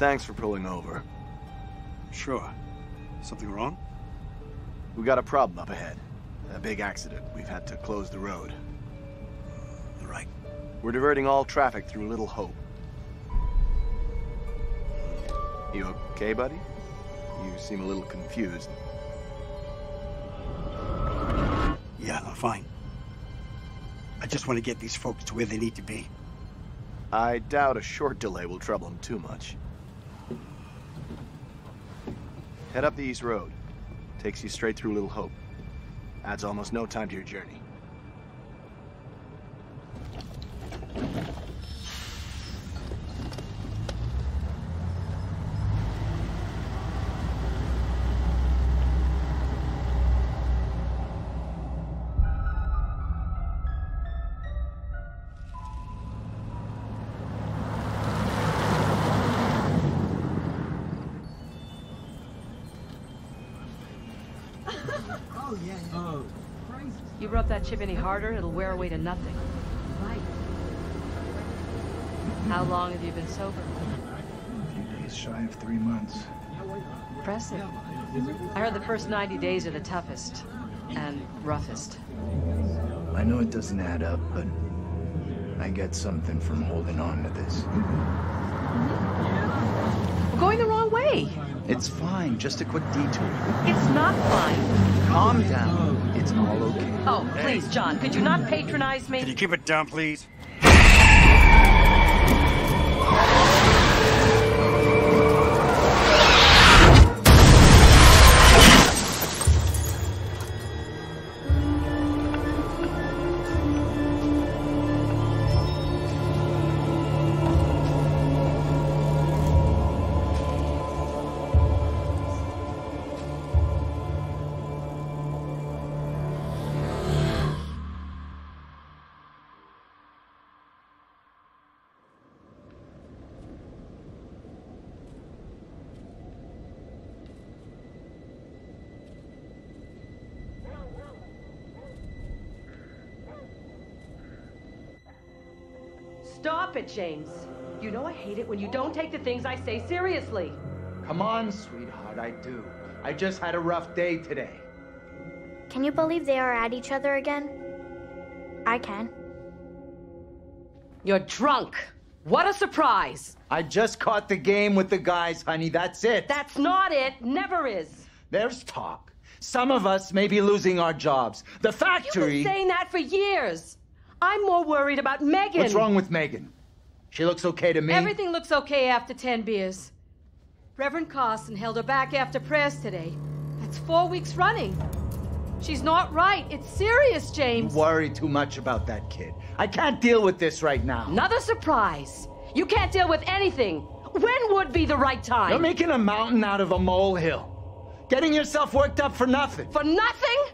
Thanks for pulling over. Sure. Something wrong? We got a problem up ahead. A big accident. We've had to close the road. Right. We're diverting all traffic through Little Hope. You okay, buddy? You seem a little confused. Yeah, I'm fine. I just want to get these folks to where they need to be. I doubt a short delay will trouble them too much. Head up the East Road. Takes you straight through Little Hope. Adds almost no time to your journey. That chip any harder, it'll wear away to nothing. How long have you been sober? A few days shy of three months. Impressive. I heard the first 90 days are the toughest and roughest. I know it doesn't add up, but I get something from holding on to this. We're going the wrong way. It's fine, just a quick detour. It's not fine. Calm down. It's all okay. Oh, please, John, could you not patronize me? Can you me? keep it down, please? It, James. You know I hate it when you don't take the things I say seriously. Come on, sweetheart, I do. I just had a rough day today. Can you believe they are at each other again? I can. You're drunk. What a surprise. I just caught the game with the guys, honey. That's it. That's not it. Never is. There's talk. Some of us may be losing our jobs. The factory. You've been saying that for years. I'm more worried about Megan. What's wrong with Megan? She looks okay to me. Everything looks okay after 10 beers. Reverend Carson held her back after prayers today. That's four weeks running. She's not right. It's serious, James. You Worry too much about that kid. I can't deal with this right now. Another surprise. You can't deal with anything. When would be the right time? You're making a mountain out of a molehill. Getting yourself worked up for nothing. For nothing?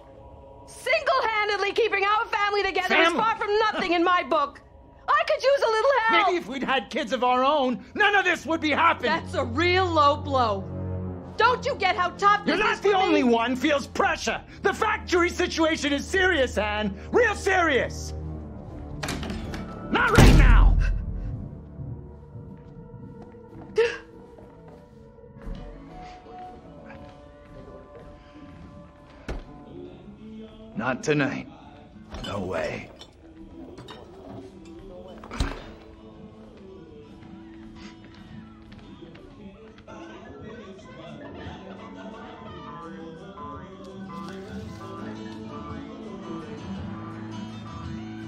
Single-handedly keeping our family together is far from nothing in my book. I could use a little help. Maybe if we'd had kids of our own, none of this would be happening. That's a real low blow. Don't you get how tough this is. You're not is the for only me? one feels pressure. The factory situation is serious, Anne. Real serious. Not right now. Not tonight. No way.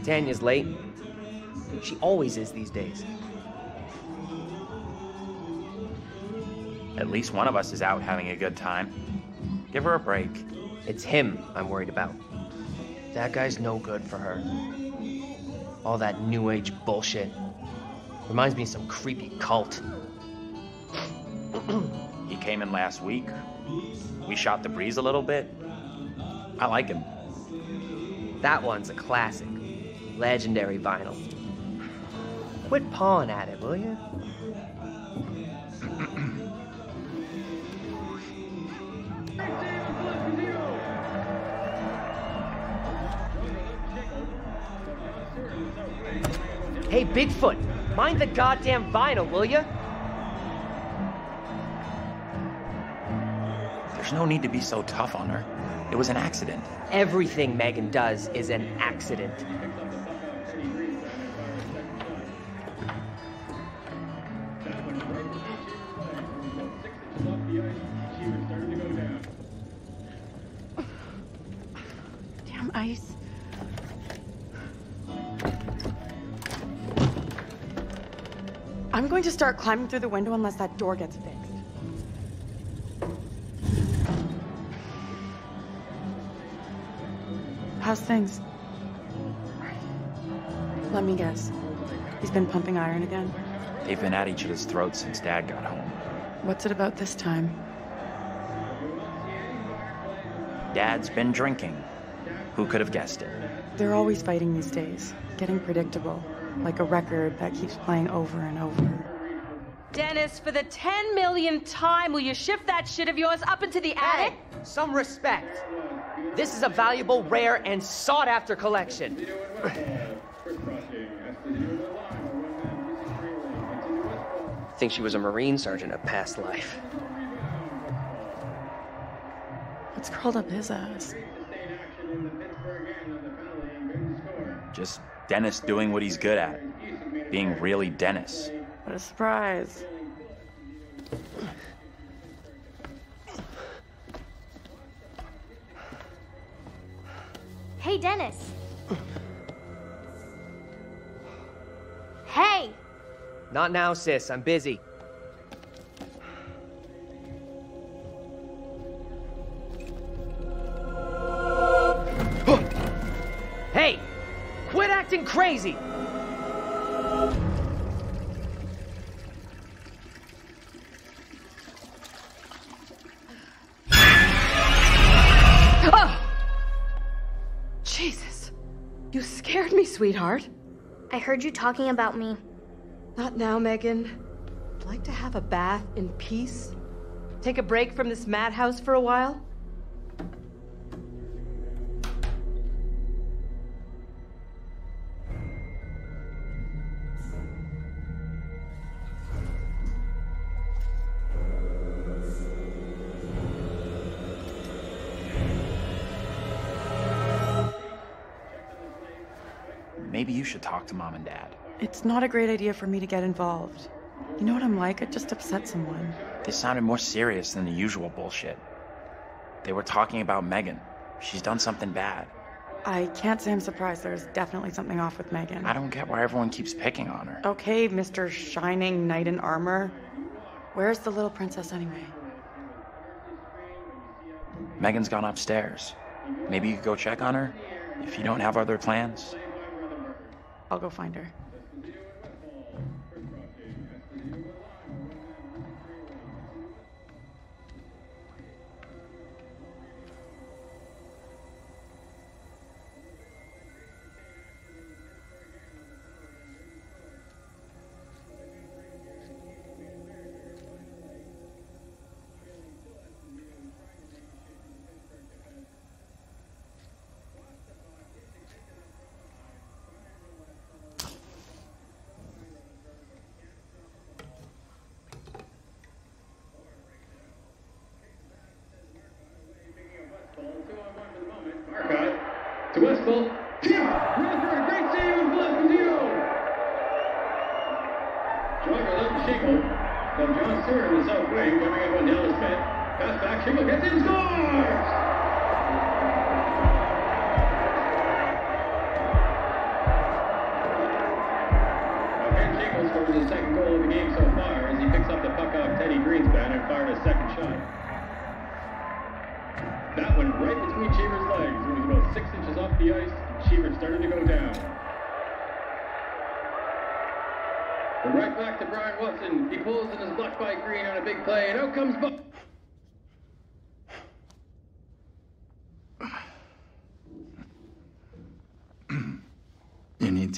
Tanya's late. She always is these days. At least one of us is out having a good time. Give her a break. It's him I'm worried about. That guy's no good for her. All that new age bullshit. Reminds me of some creepy cult. He came in last week. We shot the breeze a little bit. I like him. That one's a classic. Legendary vinyl. Quit pawing at it, will you? Hey, Bigfoot, mind the goddamn vinyl, will you? There's no need to be so tough on her. It was an accident. Everything Megan does is an accident. Ice. I'm going to start climbing through the window unless that door gets fixed. How's things? Let me guess. He's been pumping iron again? They've been at each other's throats since Dad got home. What's it about this time? Dad's been drinking. Who could have guessed it? They're always fighting these days, getting predictable, like a record that keeps playing over and over. Dennis, for the 10 millionth time, will you shift that shit of yours up into the attic? Hey, some respect. This is a valuable, rare, and sought after collection. I think she was a Marine sergeant of past life. What's curled up his ass? Just Dennis doing what he's good at. Being really Dennis. What a surprise. Hey, Dennis. hey! Not now, sis. I'm busy. Crazy! Oh! Jesus. You scared me, sweetheart. I heard you talking about me. Not now, Megan. I'd like to have a bath in peace. Take a break from this madhouse for a while. Maybe you should talk to Mom and Dad. It's not a great idea for me to get involved. You know what I'm like? I just upset someone. This sounded more serious than the usual bullshit. They were talking about Megan. She's done something bad. I can't say I'm surprised. There's definitely something off with Megan. I don't get why everyone keeps picking on her. Okay, Mr. Shining Knight in Armor. Where's the little princess anyway? Megan's gone upstairs. Maybe you could go check on her? If you don't have other plans? I'll go find her.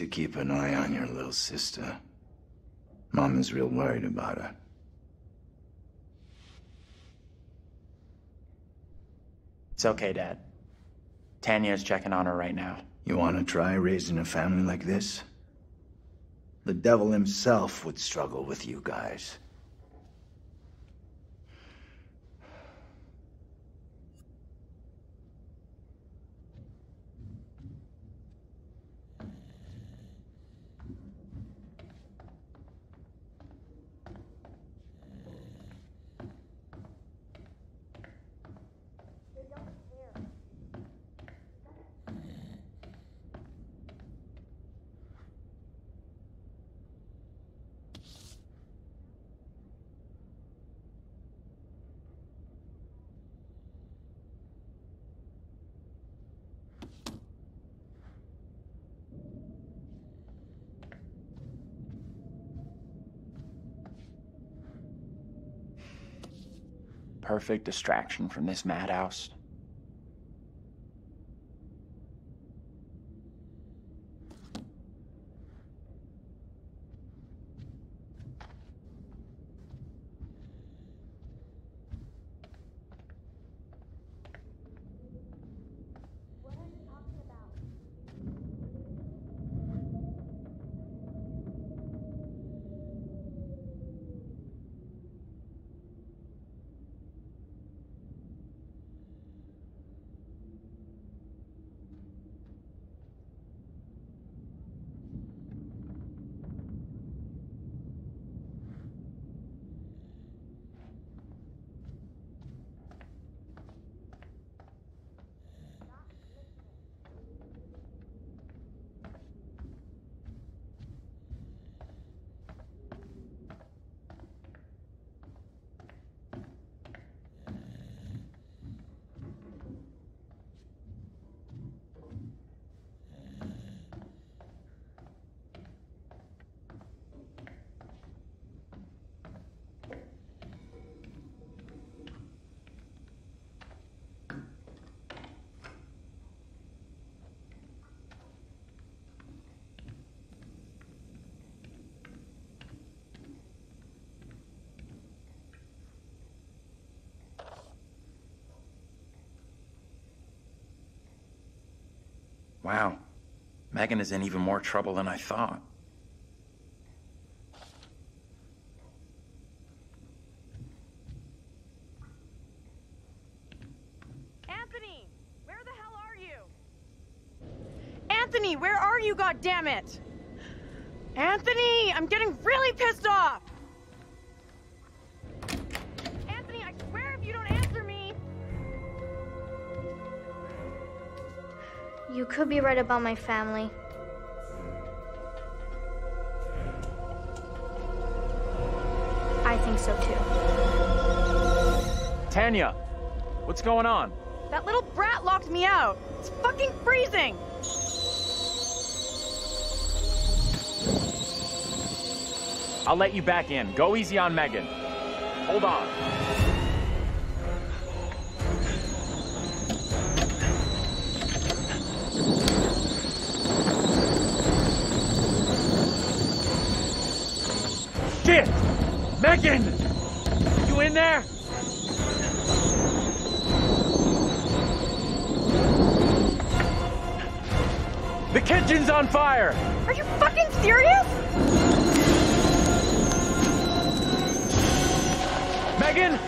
To keep an eye on your little sister. Mom is real worried about her. It's okay, Dad. Tanya's checking on her right now. You want to try raising a family like this? The devil himself would struggle with you guys. Perfect distraction from this madhouse. Megan is in even more trouble than I thought. Anthony, where the hell are you? Anthony, where are you, goddammit? Anthony, I'm getting really pissed off. Could be right about my family. I think so too. Tanya, what's going on? That little brat locked me out. It's fucking freezing. I'll let you back in. Go easy on Megan. Hold on. Shit! Megan! You in there? The kitchen's on fire! Are you fucking serious? Megan!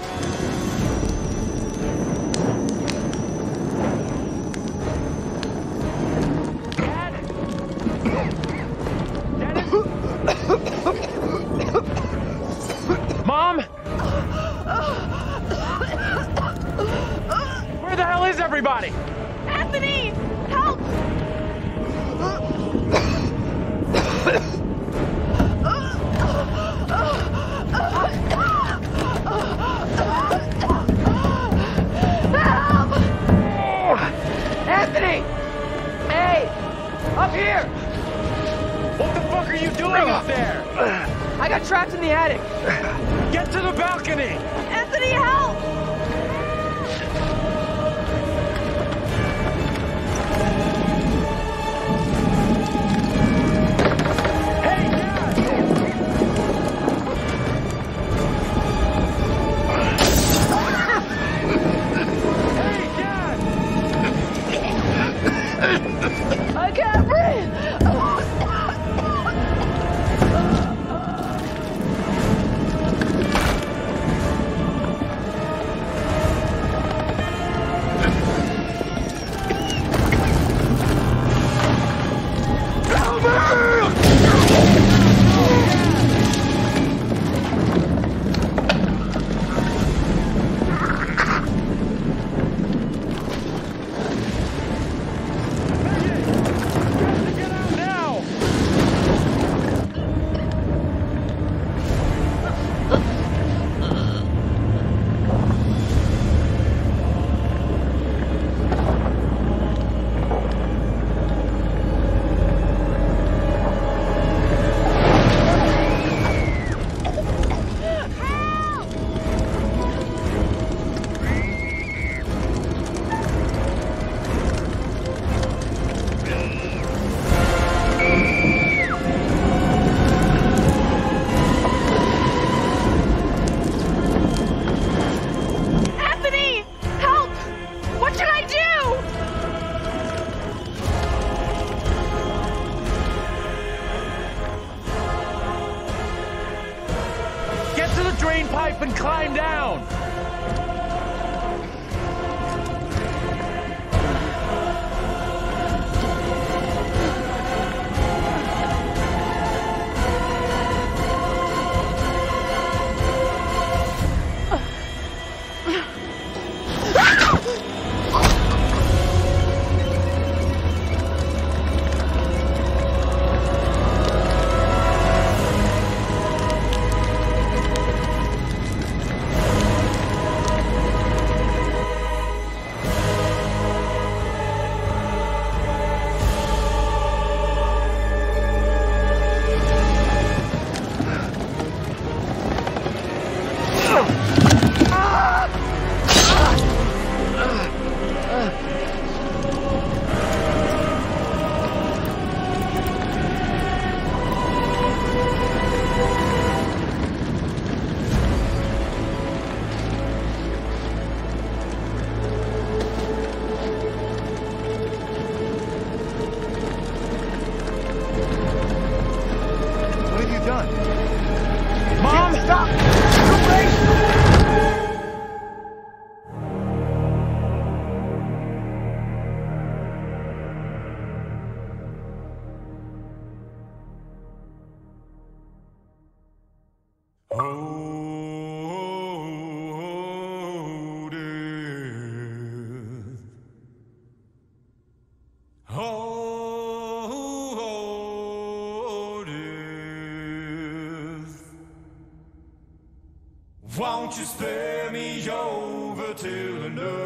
Won't you spare me over till another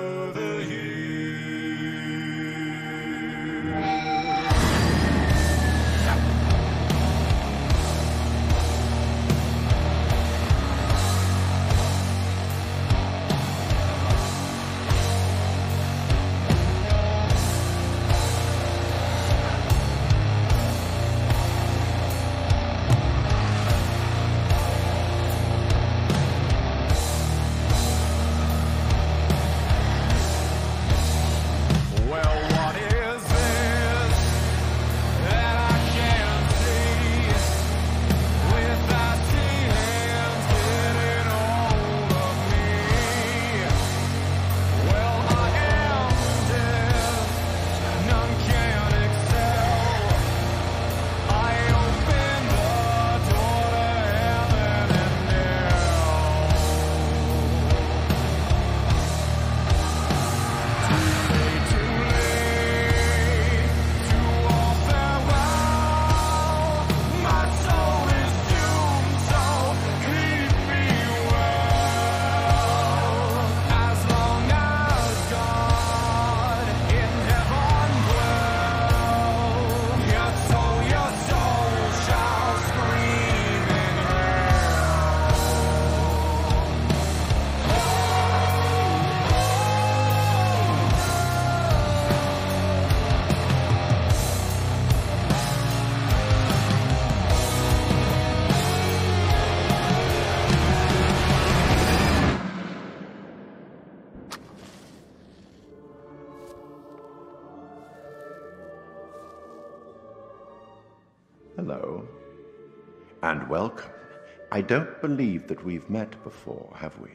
don't believe that we've met before, have we?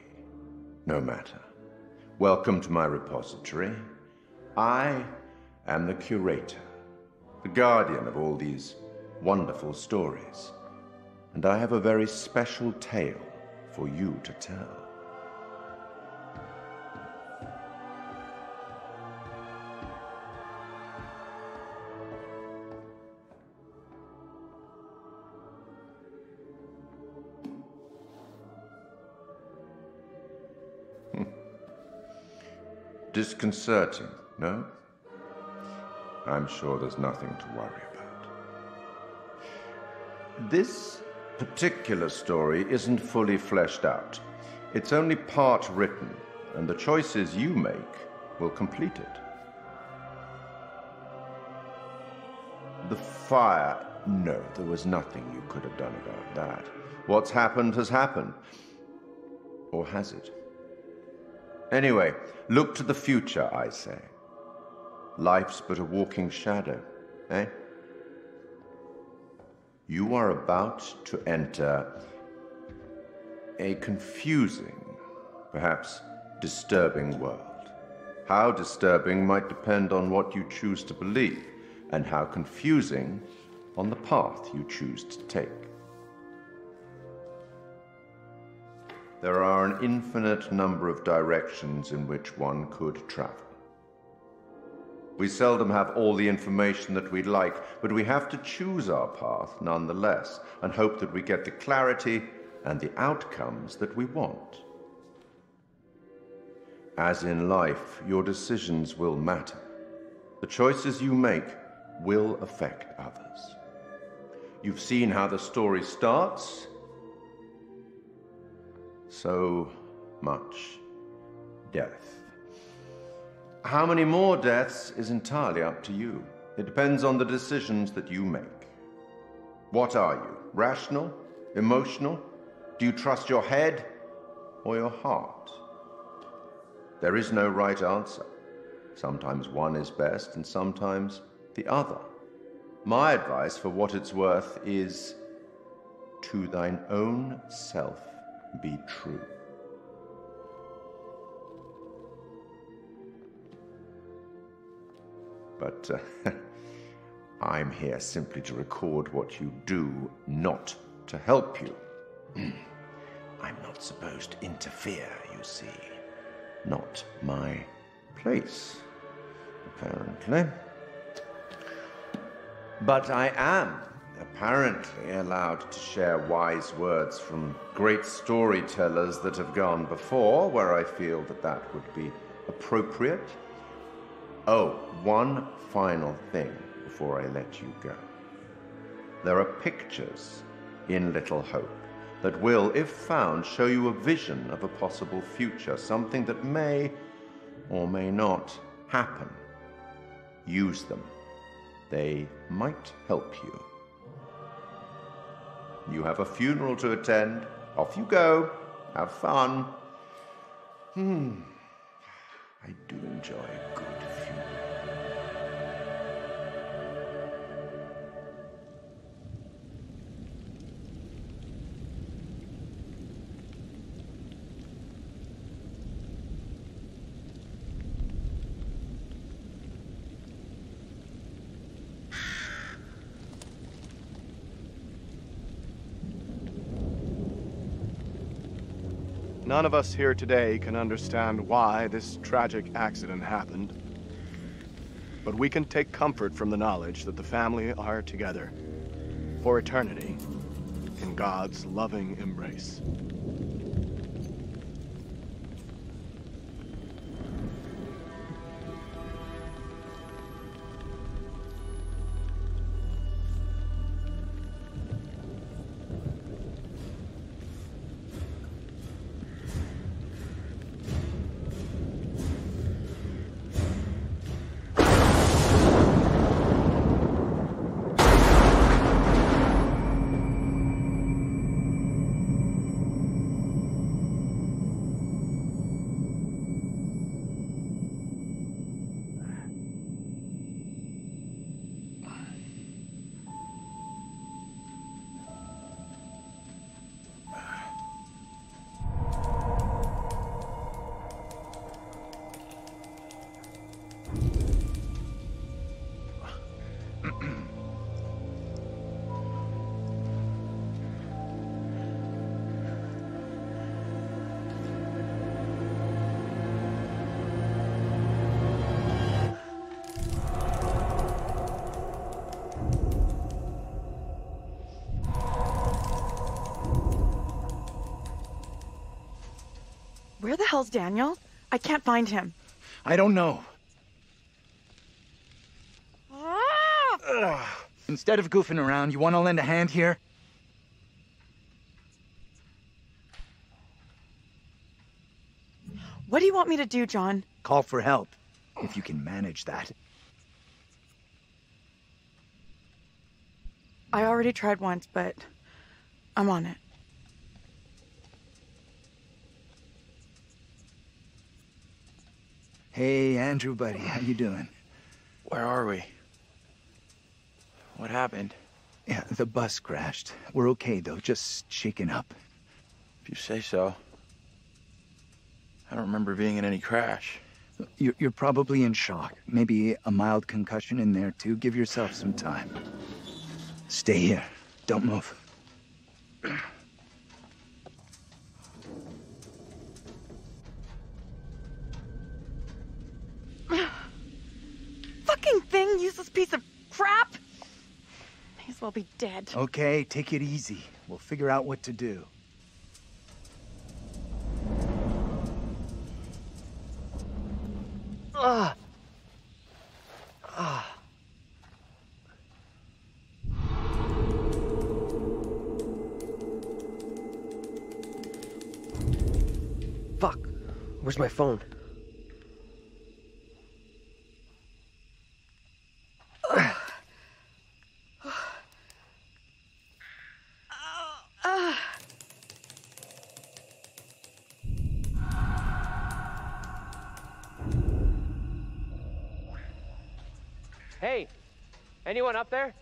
No matter. Welcome to my repository. I am the curator, the guardian of all these wonderful stories. And I have a very special tale for you to tell. Disconcerting, no? I'm sure there's nothing to worry about. This particular story isn't fully fleshed out. It's only part written, and the choices you make will complete it. The fire. No, there was nothing you could have done about that. What's happened has happened. Or has it? Anyway, look to the future, I say. Life's but a walking shadow, eh? You are about to enter a confusing, perhaps disturbing world. How disturbing might depend on what you choose to believe, and how confusing on the path you choose to take. There are an infinite number of directions in which one could travel. We seldom have all the information that we'd like, but we have to choose our path nonetheless and hope that we get the clarity and the outcomes that we want. As in life, your decisions will matter. The choices you make will affect others. You've seen how the story starts. So much death. How many more deaths is entirely up to you. It depends on the decisions that you make. What are you? Rational? Emotional? Do you trust your head or your heart? There is no right answer. Sometimes one is best and sometimes the other. My advice, for what it's worth, is to thine own self be true. But uh, I'm here simply to record what you do, not to help you. I'm not supposed to interfere, you see. Not my place, apparently. But I am apparently allowed to share wise words from great storytellers that have gone before, where I feel that that would be appropriate. Oh, one final thing before I let you go. There are pictures in Little Hope that will, if found, show you a vision of a possible future, something that may or may not happen. Use them. They might help you. You have a funeral to attend. Off you go. Have fun. Hmm. I do enjoy a good None of us here today can understand why this tragic accident happened. But we can take comfort from the knowledge that the family are together for eternity in God's loving embrace. Where the hell's Daniel? I can't find him. I don't know. Ah! Instead of goofing around, you want to lend a hand here? What do you want me to do, John? Call for help, if you can manage that. I already tried once, but I'm on it. Hey, Andrew, buddy, how you doing? Where are we? What happened? Yeah, the bus crashed. We're okay, though, just shaken up. If you say so. I don't remember being in any crash. You're, you're probably in shock. Maybe a mild concussion in there, too. Give yourself some time. Stay here. Don't move. Fucking thing, useless piece of crap! May as well be dead. Okay, take it easy. We'll figure out what to do. Ugh. Ah. Fuck. Where's my phone? Anyone up there?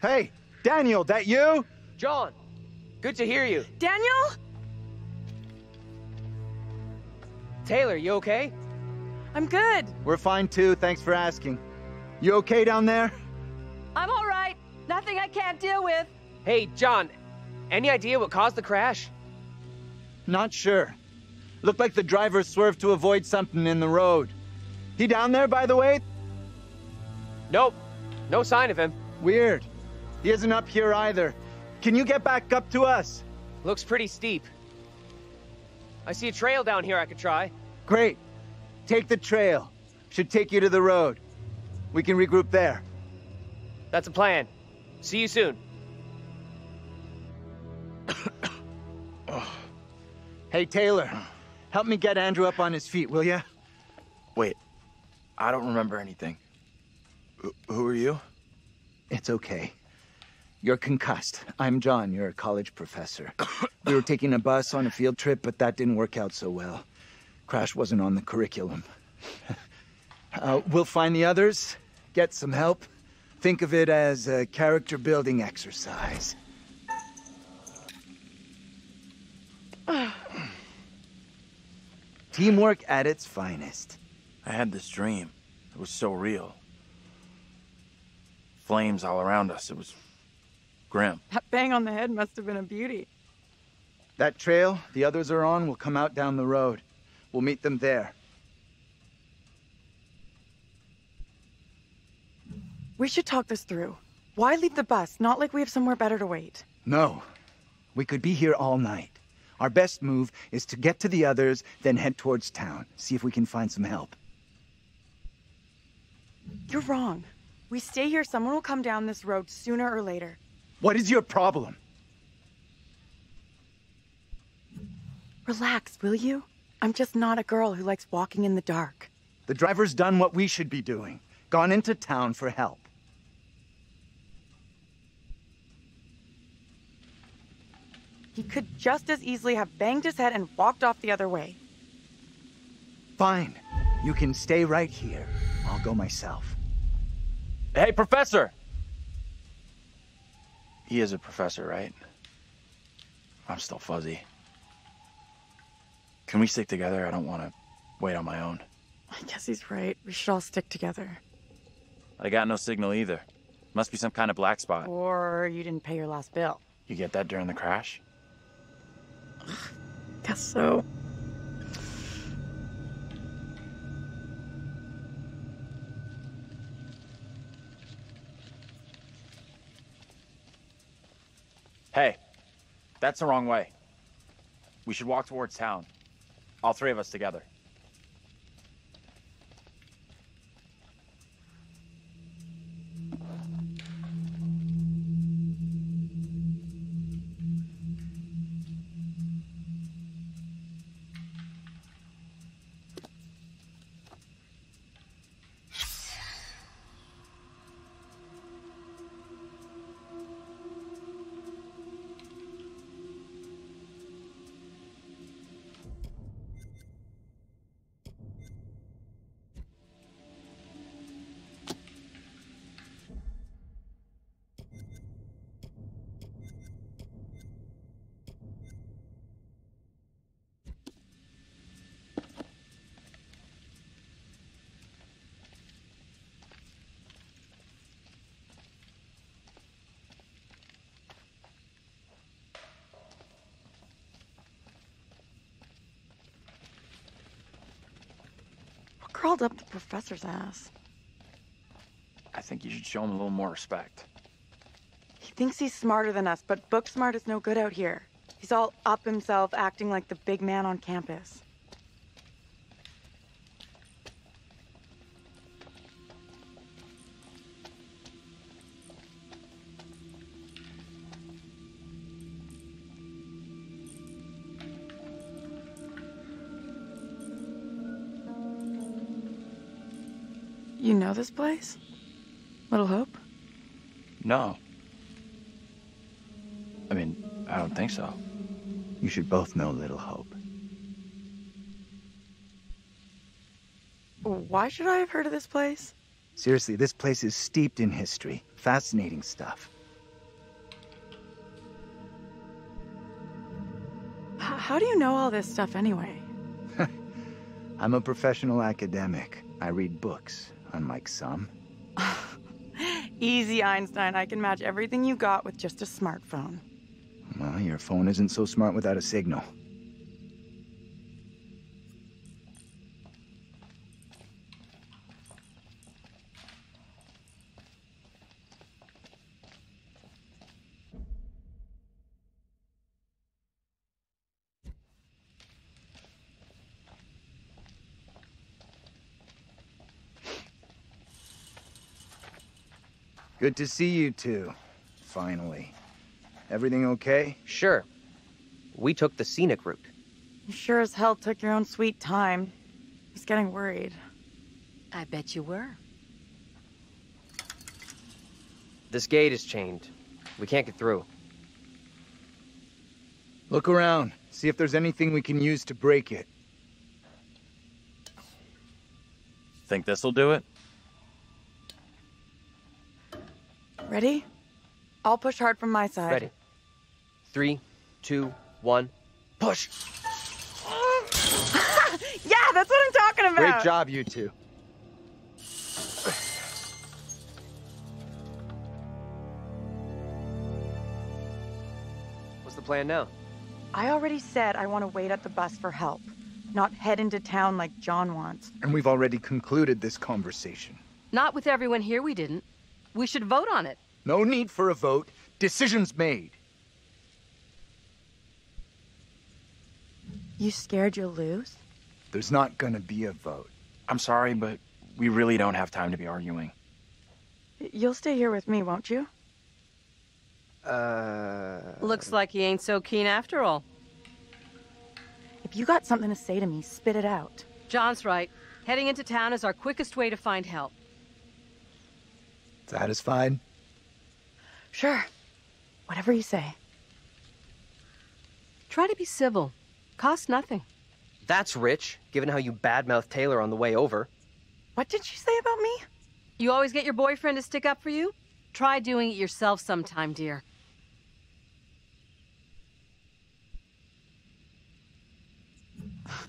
Hey, Daniel, that you? John, good to hear you. Daniel? Taylor, you okay? I'm good. We're fine too, thanks for asking. You okay down there? I'm all right. Nothing I can't deal with. Hey, John, any idea what caused the crash? Not sure. Looked like the driver swerved to avoid something in the road. He down there, by the way? Nope. No sign of him. Weird. He isn't up here either. Can you get back up to us? Looks pretty steep. I see a trail down here I could try. Great. Take the trail. Should take you to the road. We can regroup there. That's a plan. See you soon. Hey, Taylor. Help me get Andrew up on his feet, will ya? Wait, I don't remember anything. Who, are you? It's okay. You're concussed. I'm John. You're a college professor. we were taking a bus on a field trip, but that didn't work out so well. Crash wasn't on the curriculum. uh, we'll find the others, get some help. Think of it as a character building exercise. Teamwork at its finest. I had this dream. It was so real. Flames all around us. It was grim. That bang on the head must have been a beauty. That trail the others are on will come out down the road. We'll meet them there. We should talk this through. Why leave the bus? Not like we have somewhere better to wait. No. We could be here all night. Our best move is to get to the others, then head towards town. See if we can find some help. You're wrong. We stay here, someone will come down this road sooner or later. What is your problem? Relax, will you? I'm just not a girl who likes walking in the dark. The driver's done what we should be doing. Gone into town for help. He could just as easily have banged his head and walked off the other way. Fine. You can stay right here. I'll go myself. Hey, Professor! He is a professor, right? I'm still fuzzy. Can we stick together? I don't want to wait on my own. I guess he's right. We should all stick together. I got no signal either. Must be some kind of black spot. Or you didn't pay your last bill. You get that during the crash? Guess so. Hey, that's the wrong way. We should walk towards town. All three of us together. Up the professor's ass. I think you should show him a little more respect. He thinks he's smarter than us, but book smart is no good out here. He's all up himself, acting like the big man on campus. You this place? Little Hope? No. I mean, I don't think so. You should both know Little Hope. Why should I have heard of this place? Seriously, this place is steeped in history. Fascinating stuff. H- how do you know all this stuff anyway? I'm a professional academic. I read books, unlike some. Easy, Einstein. I can match everything you got with just a smartphone. Well, your phone isn't so smart without a signal. Good to see you two. Finally. Everything okay? Sure. We took the scenic route. You sure as hell took your own sweet time. I was getting worried. I bet you were. This gate is chained. We can't get through. Look around. See if there's anything we can use to break it. Think this'll do it? Ready? I'll push hard from my side. Ready. Three, two, one, push! yeah, that's what I'm talking about! Great job, you two. What's the plan now? I already said I want to wait at the bus for help, not head into town like John wants. And we've already concluded this conversation. Not with everyone here, we didn't. We should vote on it. No need for a vote. Decision's made. You scared you'll lose? There's not gonna be a vote. I'm sorry, but we really don't have time to be arguing. You'll stay here with me, won't you? Uh. Looks like he ain't so keen after all. If you got something to say to me, spit it out. John's right. Heading into town is our quickest way to find help. Satisfied? Sure. Whatever you say. Try to be civil. Cost nothing. That's rich, given how you badmouthed Taylor on the way over. What did she say about me? You always get your boyfriend to stick up for you? Try doing it yourself sometime, dear.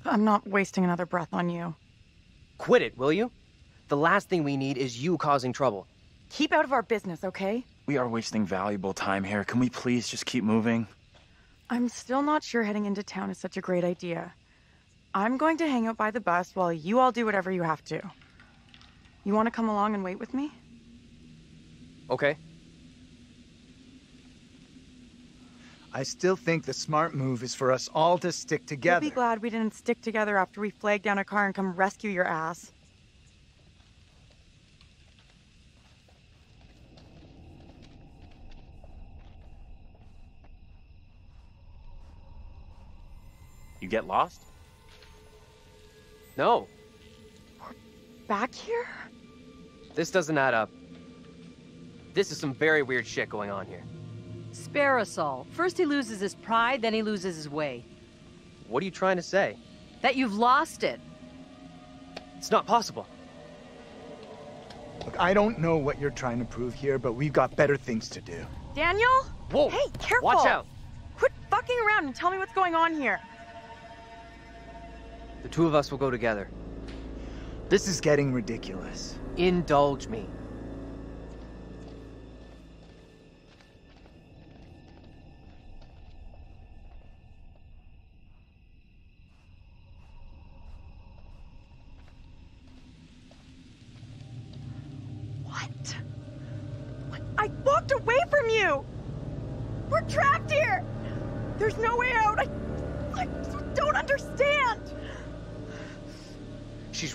I'm not wasting another breath on you. Quit it, will you? The last thing we need is you causing trouble. Keep out of our business, okay? We are wasting valuable time here. Can we please just keep moving? I'm still not sure heading into town is such a great idea. I'm going to hang out by the bus while you all do whatever you have to. You want to come along and wait with me? Okay. I still think the smart move is for us all to stick together. You'll together. be glad we didn't stick together after we flagged down a car and come rescue your ass. You get lost? No, Back here? this doesn't add up. This is some very weird shit going on here. Spare us all. First he loses his pride, then he loses his way. What are you trying to say? That you've lost it. It's not possible. Look, I don't know what you're trying to prove here, but we've got better things to do. Daniel? Whoa! Hey, careful! Watch out! Quit fucking around and tell me what's going on here. The two of us will go together. This is getting ridiculous. Indulge me.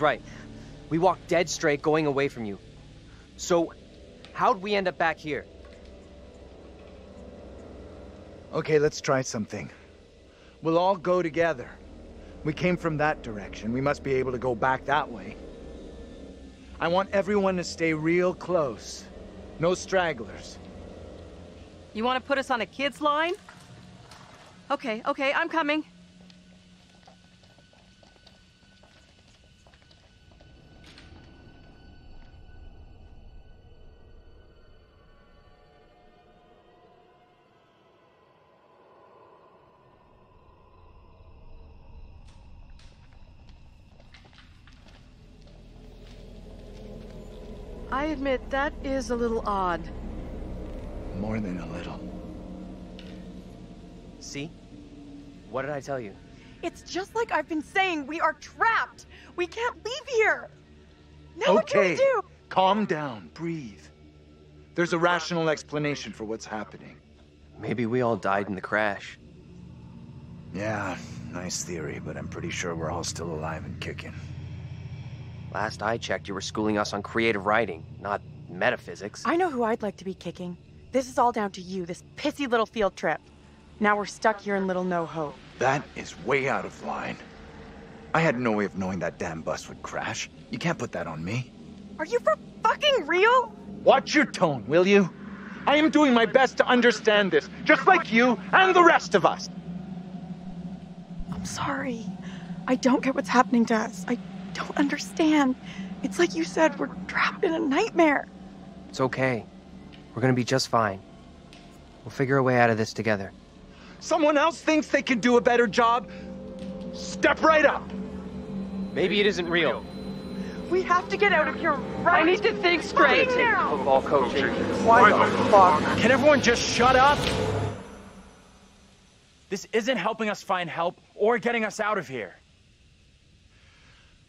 Right. We walked dead straight going away from you. So, how'd we end up back here? Okay, let's try something. We'll all go together. We came from that direction. We must be able to go back that way. I want everyone to stay real close. No stragglers. You want to put us on a kid's line? Okay, okay, I'm coming. Admit, that is a little odd. More than a little. See? What did I tell you? It's just like I've been saying, we are trapped! We can't leave here! Now what do we okay, do? calm down, breathe. There's a rational explanation for what's happening. Maybe we all died in the crash. Yeah, nice theory, but I'm pretty sure we're all still alive and kicking. Last I checked, you were schooling us on creative writing, not metaphysics. I know who I'd like to be kicking. This is all down to you, this pissy little field trip. Now we're stuck here in Little No Hope. That is way out of line. I had no way of knowing that damn bus would crash. You can't put that on me. Are you for fucking real? Watch your tone, will you? I am doing my best to understand this, just like you and the rest of us. I'm sorry. I don't get what's happening to us. I don't understand. It's like you said, we're trapped in a nightmare. It's okay. We're gonna be just fine. We'll figure a way out of this together. Someone else thinks they can do a better job? Step right up. Maybe it isn't real. We have to get out of here right now. I need to think straight. now. Football coaching. Why the fuck? Can everyone just shut up? This isn't helping us find help or getting us out of here.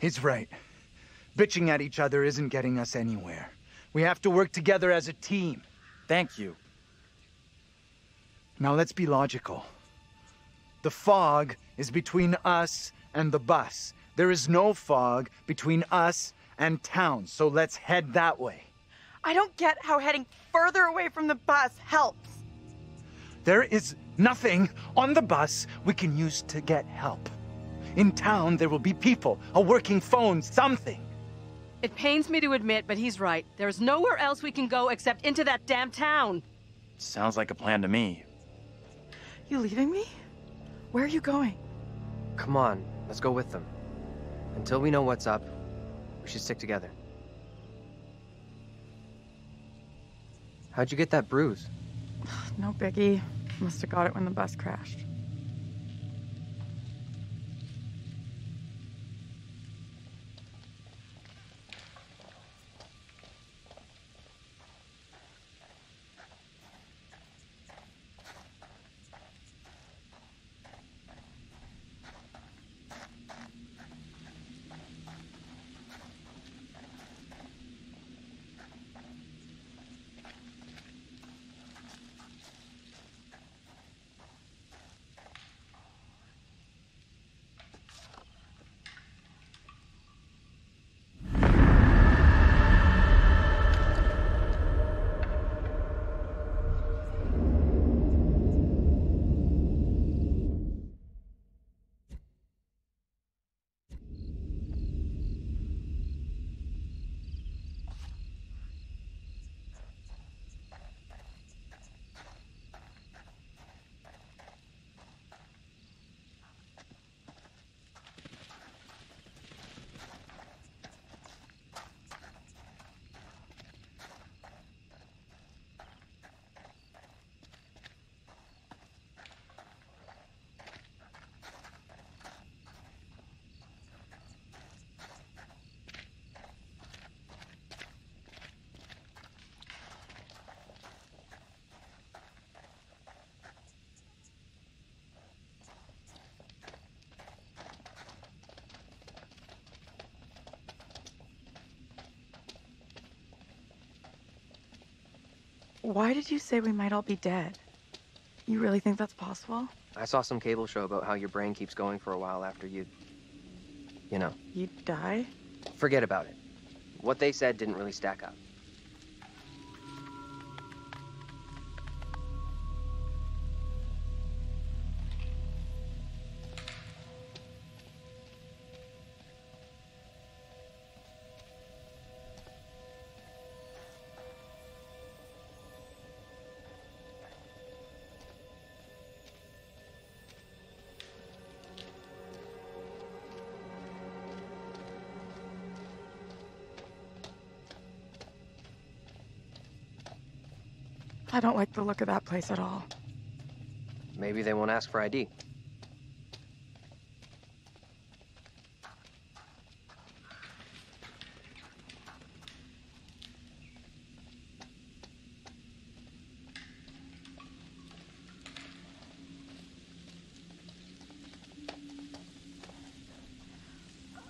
He's right. Bitching at each other isn't getting us anywhere. We have to work together as a team. Thank you. Now let's be logical. The fog is between us and the bus. There is no fog between us and town, so let's head that way. I don't get how heading further away from the bus helps. There is nothing on the bus we can use to get help. In town, there will be people, a working phone, something. It pains me to admit, but he's right. There's nowhere else we can go except into that damn town. Sounds like a plan to me. You leaving me? Where are you going? Come on, let's go with them. Until we know what's up, we should stick together. How'd you get that bruise? No biggie. Must have got it when the bus crashed. Why did you say we might all be dead? You really think that's possible? I saw some cable show about how your brain keeps going for a while after you. You know. You die? Forget about it. What they said didn't really stack up. I don't like the look of that place at all. Maybe they won't ask for ID.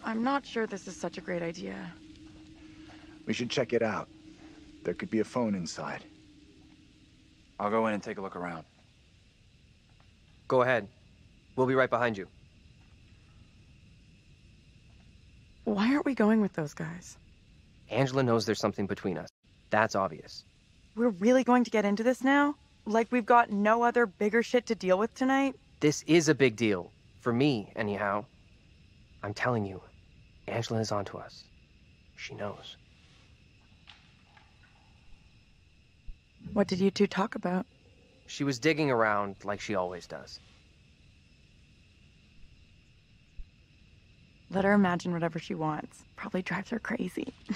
I'm not sure this is such a great idea. We should check it out. There could be a phone inside. I'll go in and take a look around. Go ahead. We'll be right behind you. Why aren't we going with those guys? Angela knows there's something between us. That's obvious. We're really going to get into this now? Like we've got no other bigger shit to deal with tonight? This is a big deal. For me, anyhow. I'm telling you, Angela is onto us. She knows. What did you two talk about? She was digging around like she always does. Let her imagine whatever she wants. Probably drives her crazy.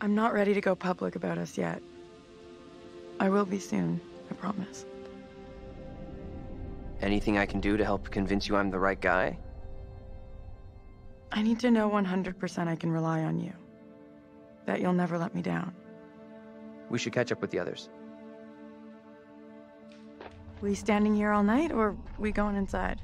I'm not ready to go public about us yet. I will be soon, I promise. Anything I can do to help convince you I'm the right guy? I need to know 100% I can rely on you. That you'll never let me down. We should catch up with the others. We standing here all night, or we going inside?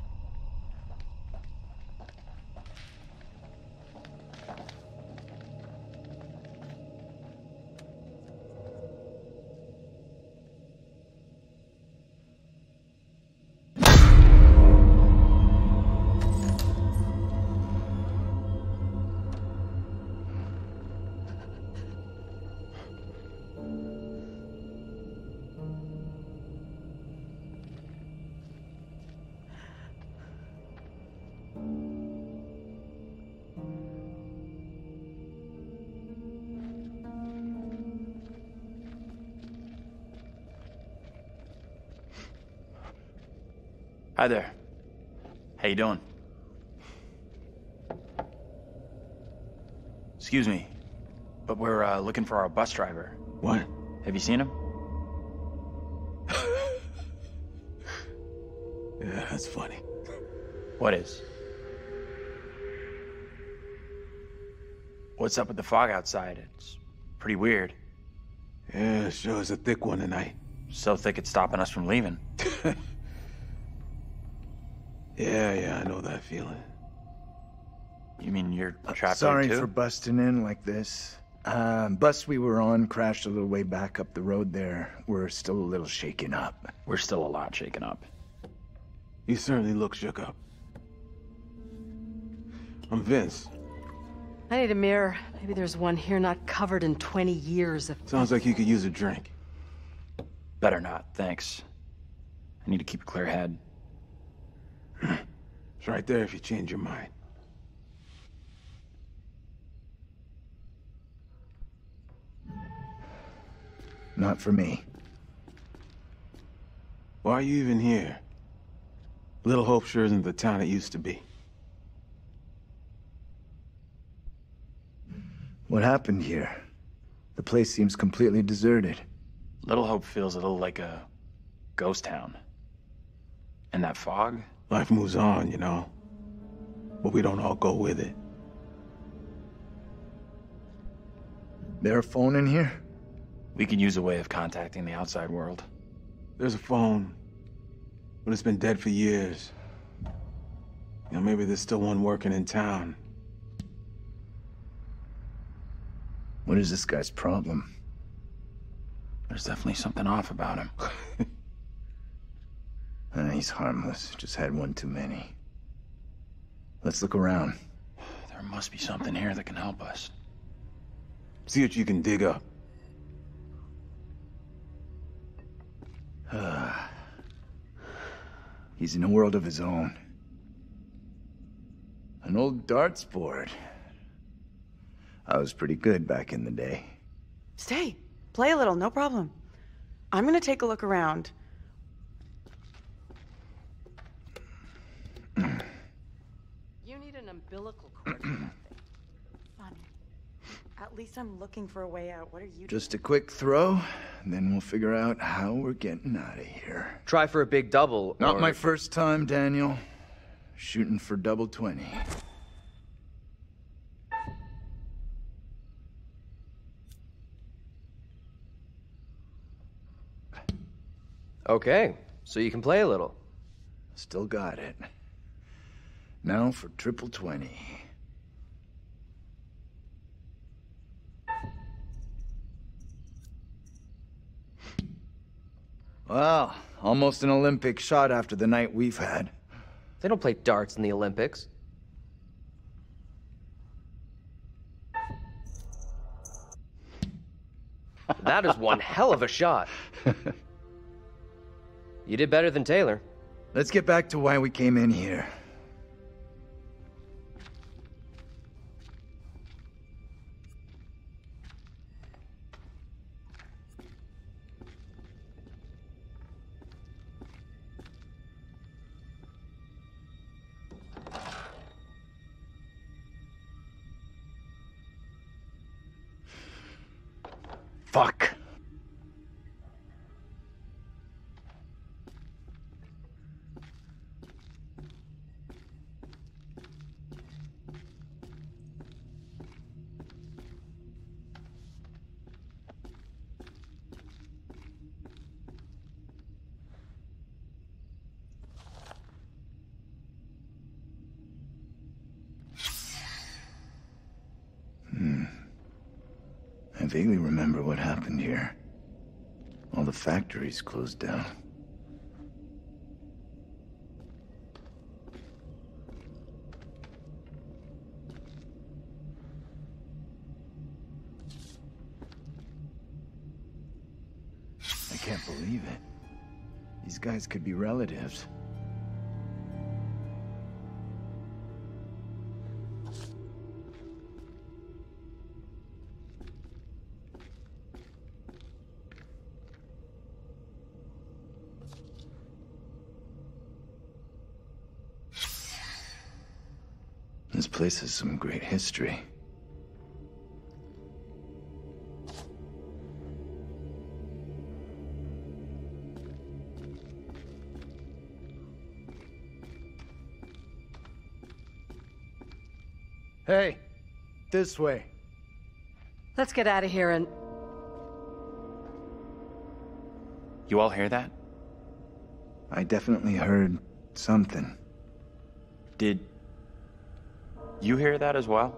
Hi there. How you doing? Excuse me, but we're uh, looking for our bus driver. What? Have you seen him? Yeah, that's funny. What is? What's up with the fog outside? It's pretty weird. Yeah, sure is a thick one tonight. So thick it's stopping us from leaving. Yeah, yeah, I know that feeling. You mean you're trapped Sorry too? for busting in like this. Um, bus we were on crashed a little way back up the road there. We're still a little shaken up. We're still a lot shaken up. You certainly look shook up. I'm Vince. I need a mirror. Maybe there's one here not covered in 20 years of. Sounds like you could use a drink. Better not, thanks. I need to keep a clear head. It's right there if you change your mind. Not for me. Why are you even here? Little Hope sure isn't the town it used to be. What happened here? The place seems completely deserted. Little Hope feels a little like a ghost town. And that fog? Life moves on, you know. But we don't all go with it. There a phone in here? We can use a way of contacting the outside world. There's a phone, but it's been dead for years. You know, maybe there's still one working in town. What is this guy's problem? There's definitely something off about him. Uh, he's harmless. Just had one too many. Let's look around. There must be something here that can help us. See what you can dig up. He's in a world of his own. An old darts board. I was pretty good back in the day. Stay. Play a little, no problem. I'm gonna take a look around. you need an umbilical cord. for that thing. At least I'm looking for a way out. What are you Just a quick throw, then we'll figure out how we're getting out of here. Try for a big double. Not or- my first time, Daniel. Shooting for double 20. Okay, so you can play a little. Still got it. Now for triple 20. Well, almost an Olympic shot after the night we've had. They don't play darts in the Olympics. that is one hell of a shot. You did better than Taylor. Let's get back to why we came in here. Factories closed down. I can't believe it. These guys could be relatives. Place has some great history. Hey, this way. Let's get out of here and. You all hear that? I definitely heard something. Did you hear that as well?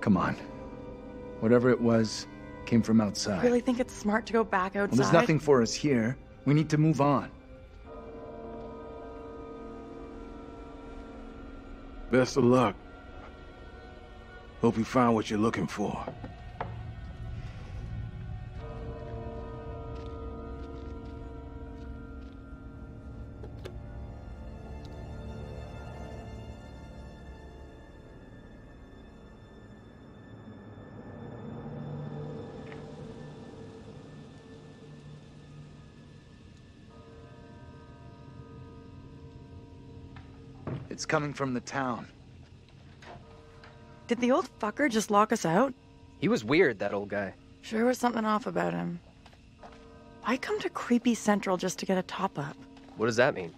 Come on. Whatever it was came from outside. really think it's smart to go back Well, outside? there's nothing for us here. We need to move on. Best of luck. Hope you find what you're looking for. It's coming from the town. Did the old fucker just lock us out? He was weird, that old guy. Sure was something off about him. Why come to Creepy Central just to get a top up? What does that mean?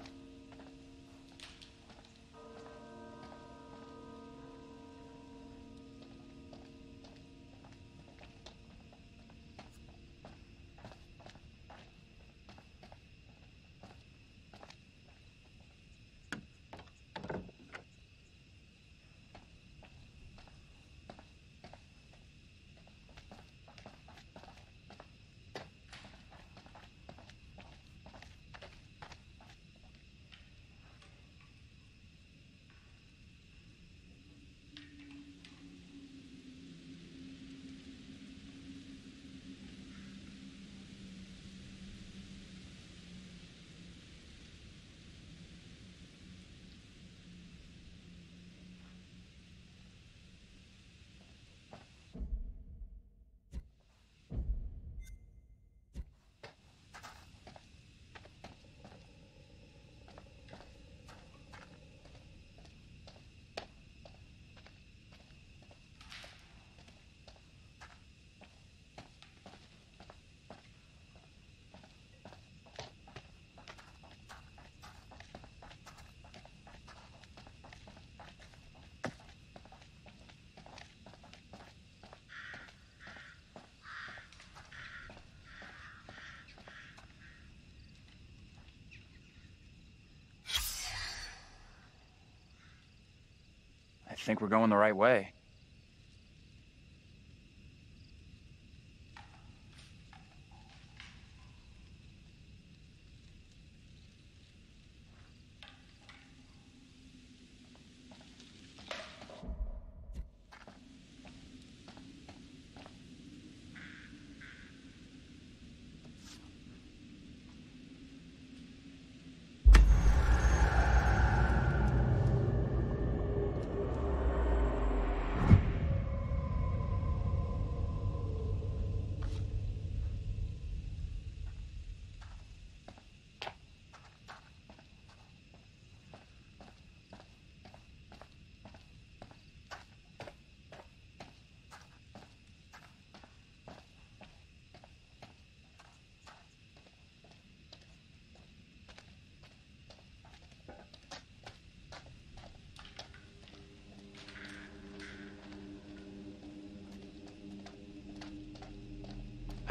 Think we're going the right way.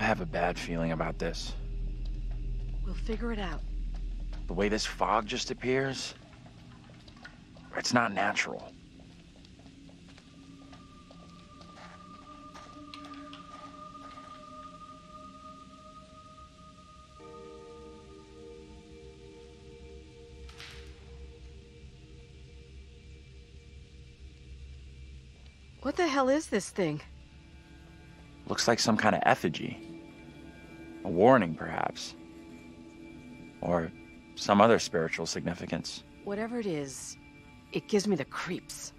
Have a bad feeling about this. We'll figure it out. The way this fog just appears, it's not natural. What the hell is this thing? Looks like some kind of effigy. Warning, perhaps. Or some other spiritual significance. Whatever it is, it gives me the creeps.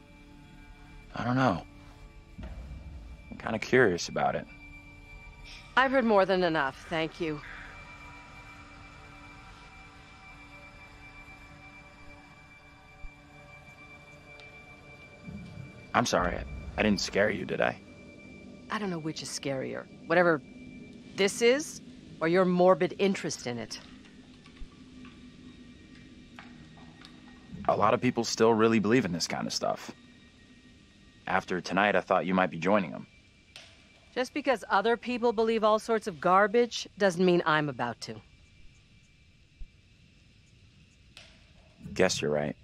I don't know. I'm kind of curious about it. I've heard more than enough, thank you. I'm sorry. I, I didn't scare you, did I? I don't know which is scarier. Whatever this is, or your morbid interest in it. A lot of people still really believe in this kind of stuff. After tonight, I thought you might be joining them. Just because other people believe all sorts of garbage doesn't mean I'm about to. Guess you're right.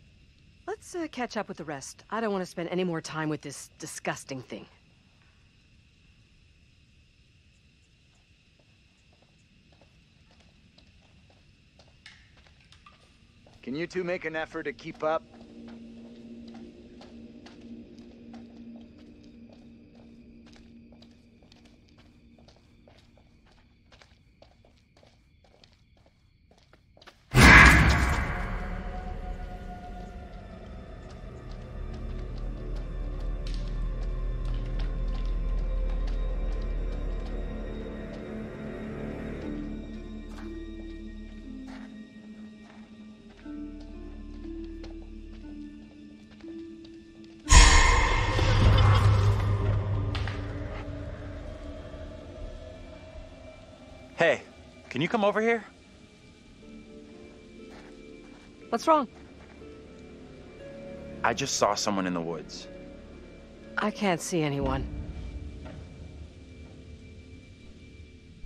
Let's uh, catch up with the rest. I don't want to spend any more time with this disgusting thing. Can you two make an effort to keep up? Can you come over here? What's wrong? I just saw someone in the woods. I can't see anyone.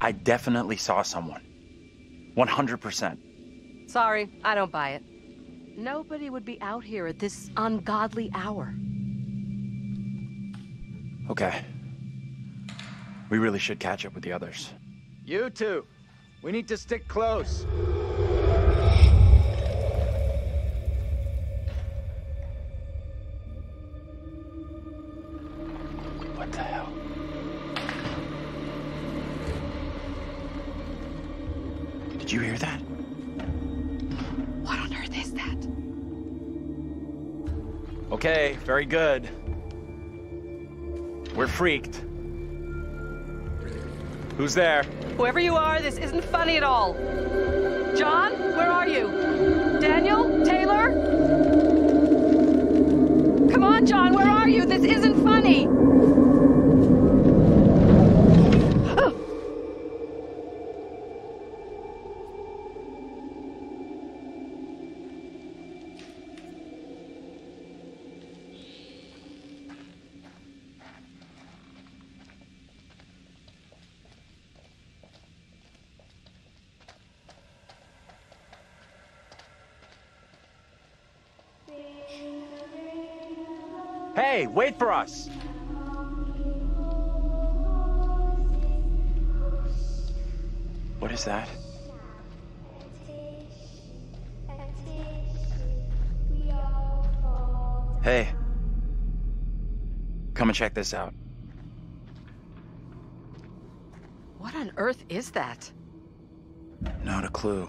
I definitely saw someone. 100%. Sorry, I don't buy it. Nobody would be out here at this ungodly hour. Okay. We really should catch up with the others. You two, we need to stick close. What the hell? Did you hear that? What on earth is that? Okay, very good. We're freaked. Who's there? Whoever you are, this isn't funny at all. John, where are you? Daniel? Taylor? Come on, John, where are you? This isn't funny. Us! What is that? Hey. Come and check this out. What on earth is that? Not a clue.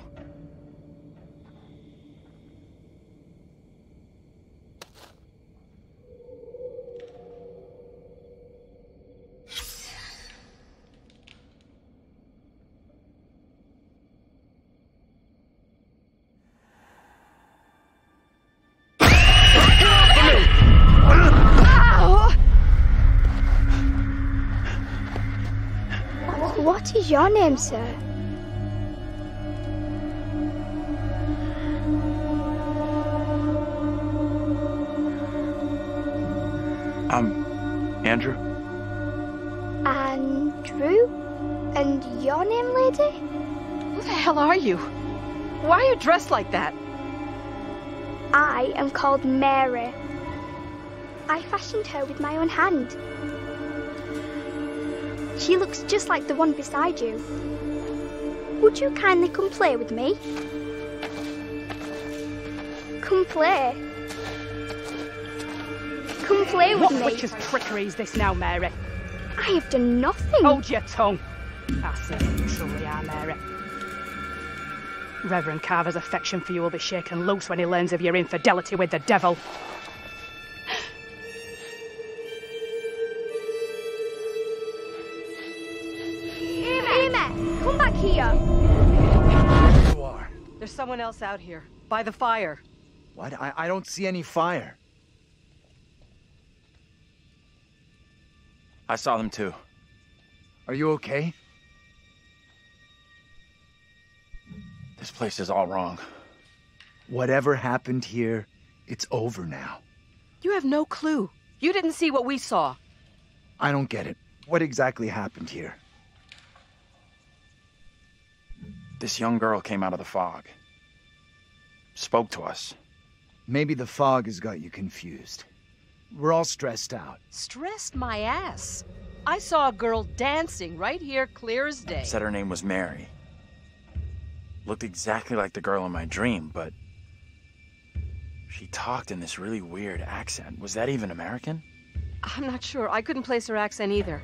What is your name, sir? I'm Andrew. Andrew? And your name, lady? Who the hell are you? Why are you dressed like that? I am called Mary. I fashioned her with my own hand. She looks just like the one beside you. Would you kindly come play with me? Come play. Come play with what me. witch's trickery is this now, Mary? I have done nothing. Hold your tongue. Ah, That's it, you truly are, Mary. Reverend Carver's affection for you will be shaken loose when he learns of your infidelity with the devil. Else out here, by the fire. What? I, I don't see any fire. I saw them too. Are you okay? This place is all wrong. Whatever happened here, it's over now. You have no clue. You didn't see what we saw. I don't get it. What exactly happened here? This young girl came out of the fog. Spoke to us. Maybe the fog has got you confused. We're all stressed out. Stressed my ass. I saw a girl dancing right here, clear as day. Said her name was Mary. Looked exactly like the girl in my dream, but she talked in this really weird accent. Was that even American? I'm not sure. I couldn't place her accent either.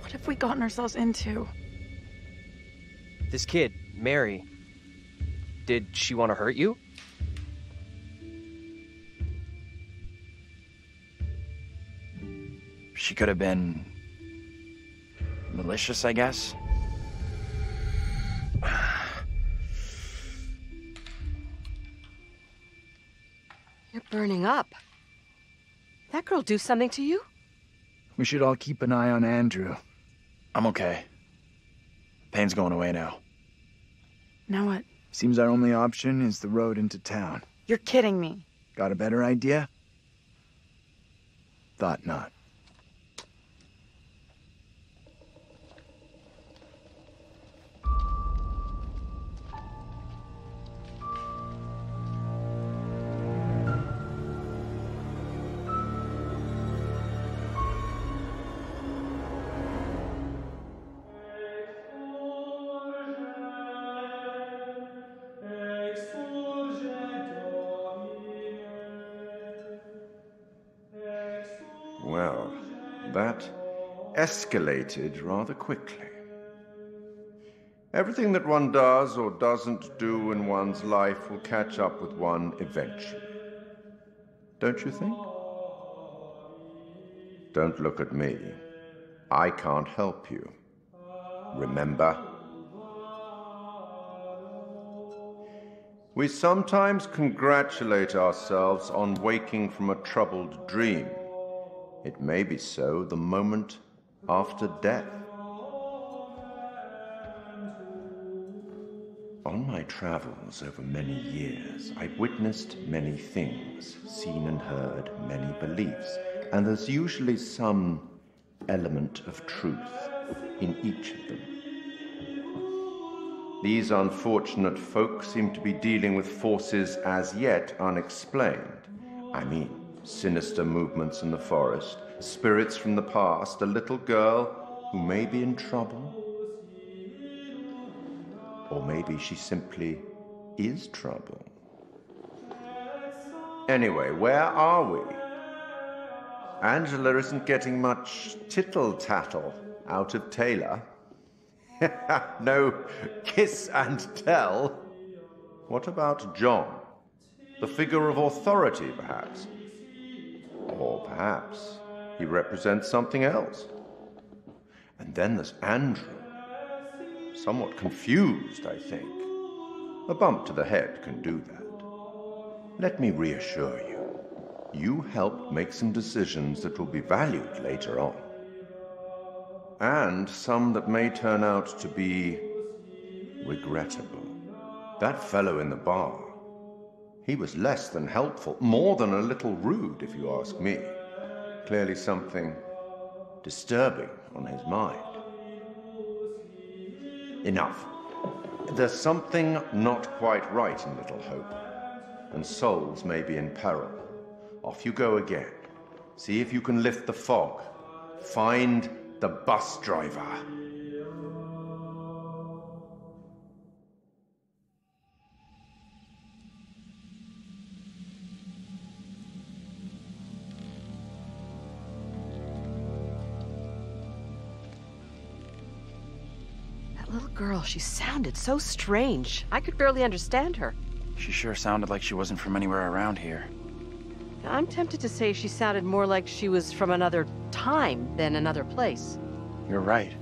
What have we gotten ourselves into? This kid, Mary, did she want to hurt you? She could have been malicious, I guess. You're burning up. That girl do something to you? We should all keep an eye on Andrew. I'm okay. Pain's going away now. Now what? Seems our only option is the road into town. You're kidding me. Got a better idea? Thought not. Escalated rather quickly. Everything that one does or doesn't do in one's life will catch up with one eventually. Don't you think? Don't look at me. I can't help you. Remember? We sometimes congratulate ourselves on waking from a troubled dream. It may be so the moment after death. On my travels over many years, I've witnessed many things, seen and heard many beliefs, and there's usually some element of truth in each of them. These unfortunate folk seem to be dealing with forces as yet unexplained. I mean, Sinister movements in the forest, spirits from the past, a little girl who may be in trouble. Or maybe she simply is trouble. Anyway, where are we? Angela isn't getting much tittle tattle out of Taylor. no kiss and tell. What about John? The figure of authority, perhaps? Or perhaps he represents something else. And then there's Andrew. Somewhat confused, I think. A bump to the head can do that. Let me reassure you. You helped make some decisions that will be valued later on. And some that may turn out to be regrettable. That fellow in the bar. He was less than helpful, more than a little rude, if you ask me. Clearly something disturbing on his mind. Enough. There's something not quite right in Little Hope, and souls may be in peril. Off you go again. See if you can lift the fog. Find the bus driver. She sounded so strange. I could barely understand her. She sure sounded like she wasn't from anywhere around here. I'm tempted to say she sounded more like she was from another time than another place. You're right.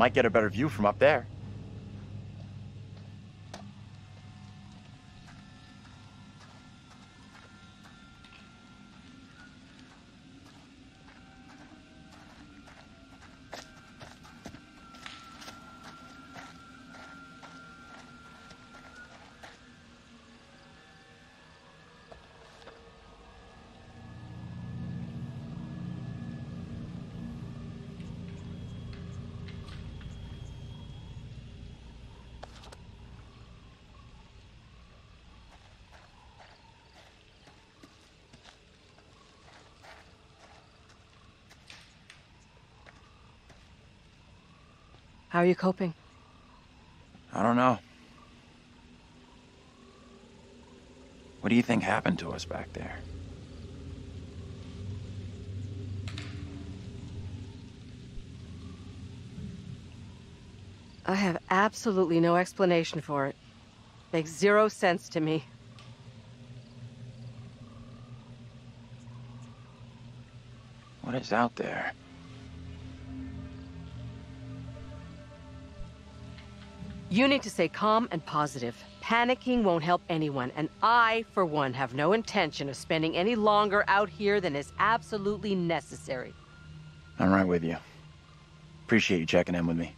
Might get a better view from up there. How are you coping? I don't know. What do you think happened to us back there? I have absolutely no explanation for it. Makes zero sense to me. What is out there? You need to stay calm and positive. Panicking won't help anyone, and I, for one, have no intention of spending any longer out here than is absolutely necessary. I'm right with you. Appreciate you checking in with me.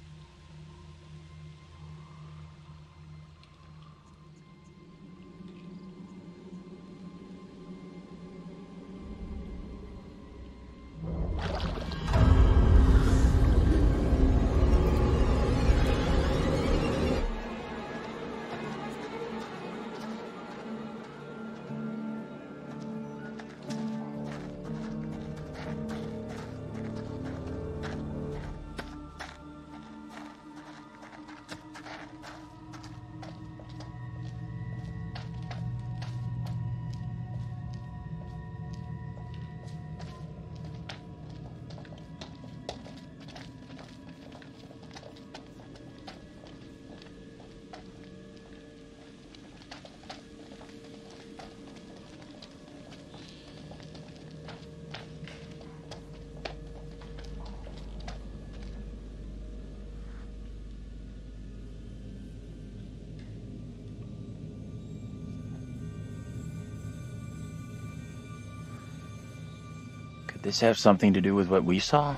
This have something to do with what we saw?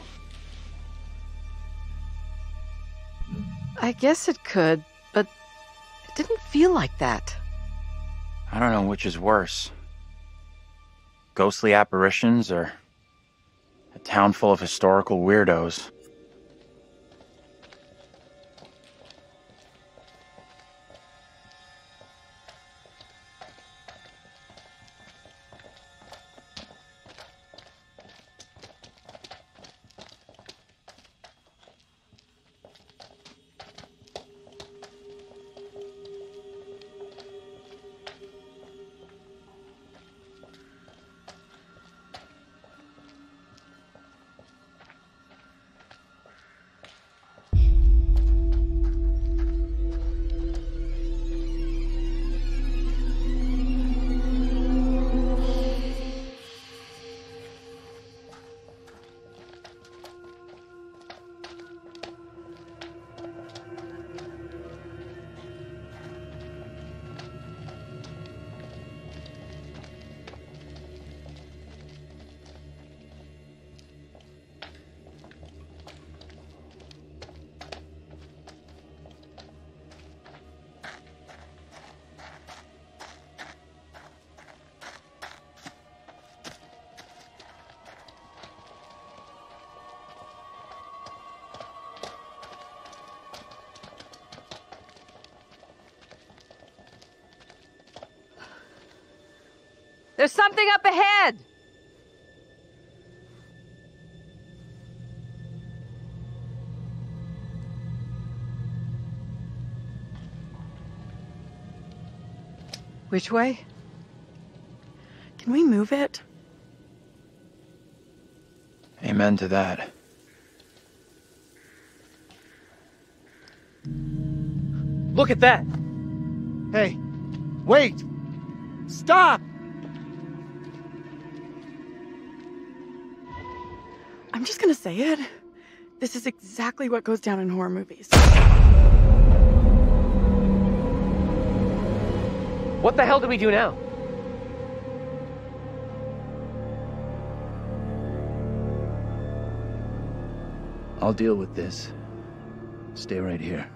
I guess it could, but it didn't feel like that. I don't know which is worse. Ghostly apparitions or a town full of historical weirdos. There's something up ahead! Which way? Can we move it? Amen to that. Look at that! Hey, wait! Stop! I'm just gonna say it. This is exactly what goes down in horror movies. What the hell do we do now? I'll deal with this. Stay right here.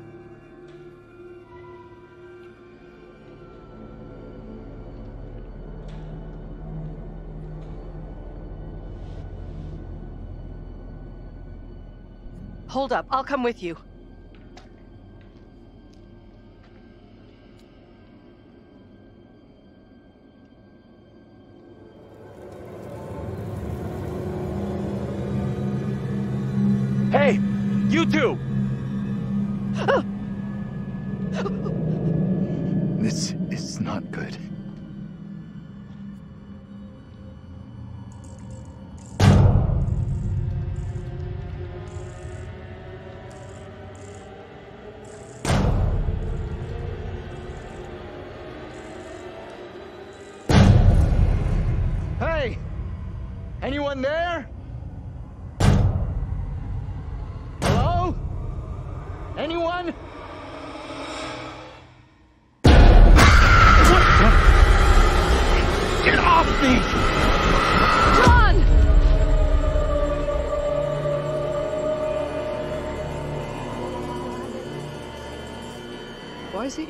Hold up, I'll come with you.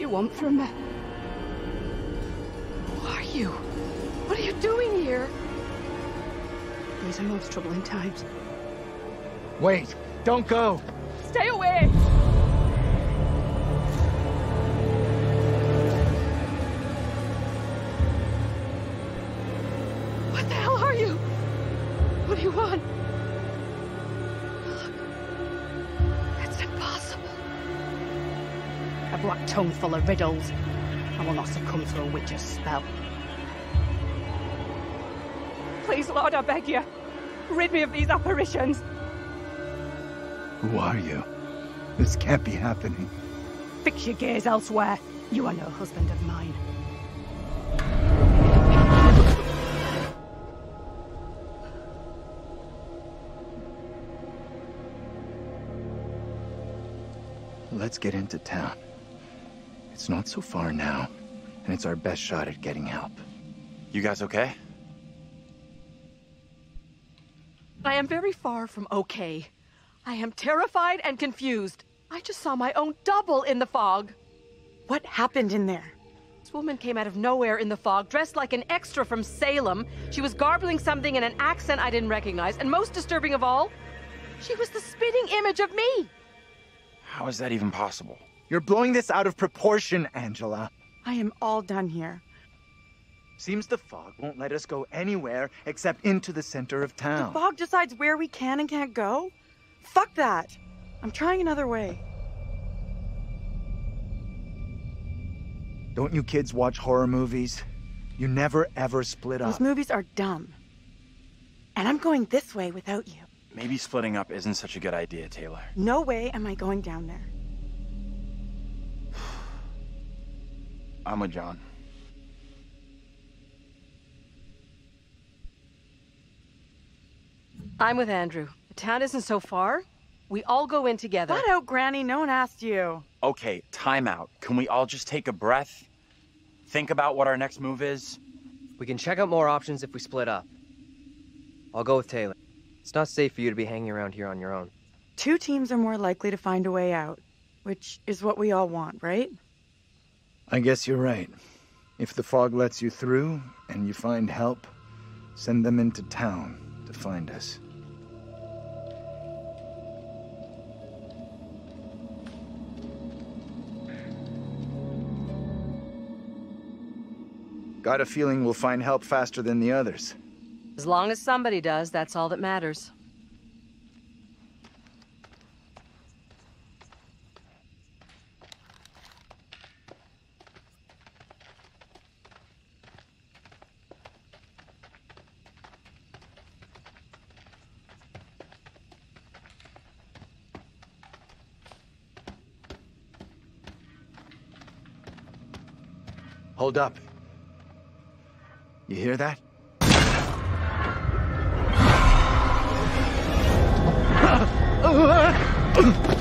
You want from me? Who are you? What are you doing here? These are most troubling times. Wait, don't go. Stay away! Full of riddles. I will not succumb to a witch's spell. Please, Lord, I beg you. Rid me of these apparitions. Who are you? This can't be happening. Fix your gaze elsewhere. You are no husband of mine. Let's get into town. It's not so far now, and it's our best shot at getting help. You guys okay? I am very far from okay. I am terrified and confused. I just saw my own double in the fog. What happened in there? This woman came out of nowhere in the fog, dressed like an extra from Salem. She was garbling something in an accent I didn't recognize, and most disturbing of all, she was the spitting image of me. How is that even possible? You're blowing this out of proportion, Angela. I am all done here. Seems the fog won't let us go anywhere except into the center of town. The fog decides where we can and can't go? Fuck that. I'm trying another way. Don't you kids watch horror movies? You never ever split up. Those movies are dumb. And I'm going this way without you. Maybe splitting up isn't such a good idea, Taylor. No way am I going down there. I'm with John. I'm with Andrew. The town isn't so far. We all go in together. Flat out, Granny. No one asked you. Okay, time out. Can we all just take a breath? Think about what our next move is? We can check out more options if we split up. I'll go with Taylor. It's not safe for you to be hanging around here on your own. Two teams are more likely to find a way out, which is what we all want, right? I guess you're right. If the fog lets you through and you find help, send them into town to find us. Got a feeling we'll find help faster than the others. As long as somebody does, that's all that matters. Hold up. You hear that?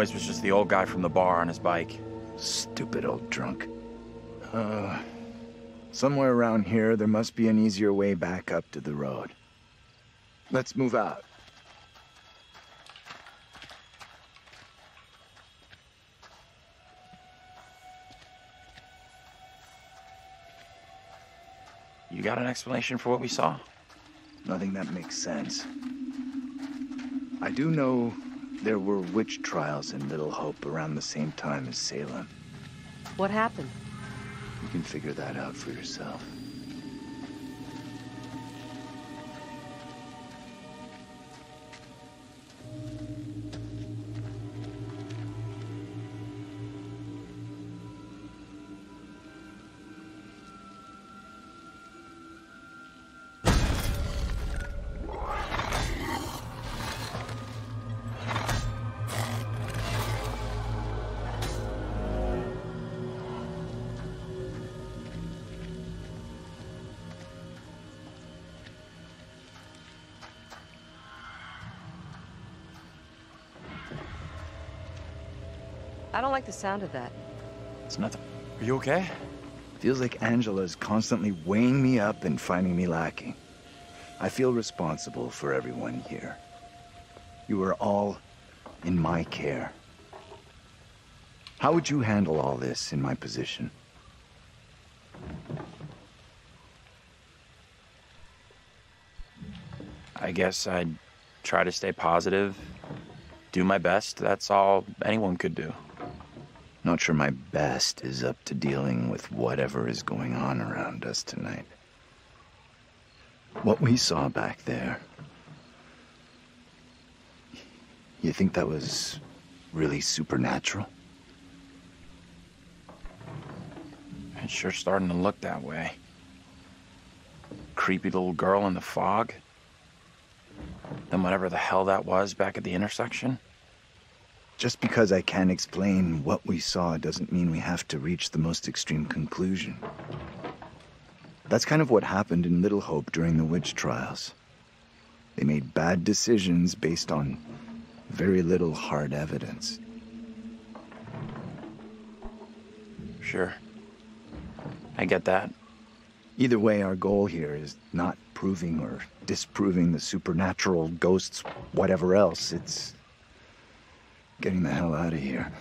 noise was just the old guy from the bar on his bike. Stupid old drunk. Uh, somewhere around here, there must be an easier way back up to the road. Let's move out. You got an explanation for what we saw? Nothing that makes sense. I do know there were witch trials in Little Hope around the same time as Salem. What happened? You can figure that out for yourself. Don't like the sound of that. It's nothing. Are you okay? Feels like Angela's constantly weighing me up and finding me lacking. I feel responsible for everyone here. You are all in my care. How would you handle all this in my position? I guess I'd try to stay positive, do my best. That's all anyone could do. Not sure my best is up to dealing with whatever is going on around us tonight. What we saw back there. You think that was really supernatural? It's sure starting to look that way. Creepy little girl in the fog. Then whatever the hell that was back at the intersection. Just because I can't explain what we saw doesn't mean we have to reach the most extreme conclusion. That's kind of what happened in Little Hope during the witch trials. They made bad decisions based on very little hard evidence. Sure. I get that. Either way, our goal here is not proving or disproving the supernatural, ghosts, whatever else. It's getting the hell out of here.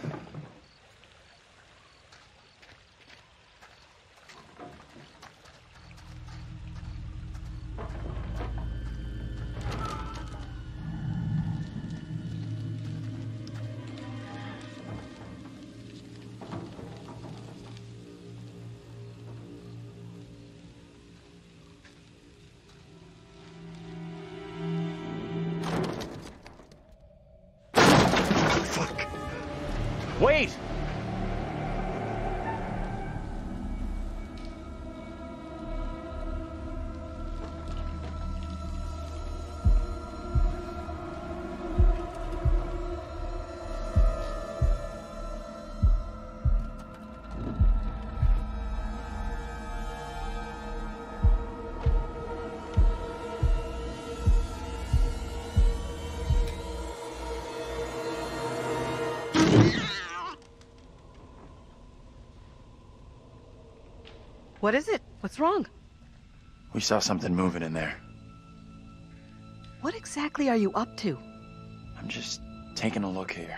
What is it? What's wrong? We saw something moving in there. What exactly are you up to? I'm just taking a look here.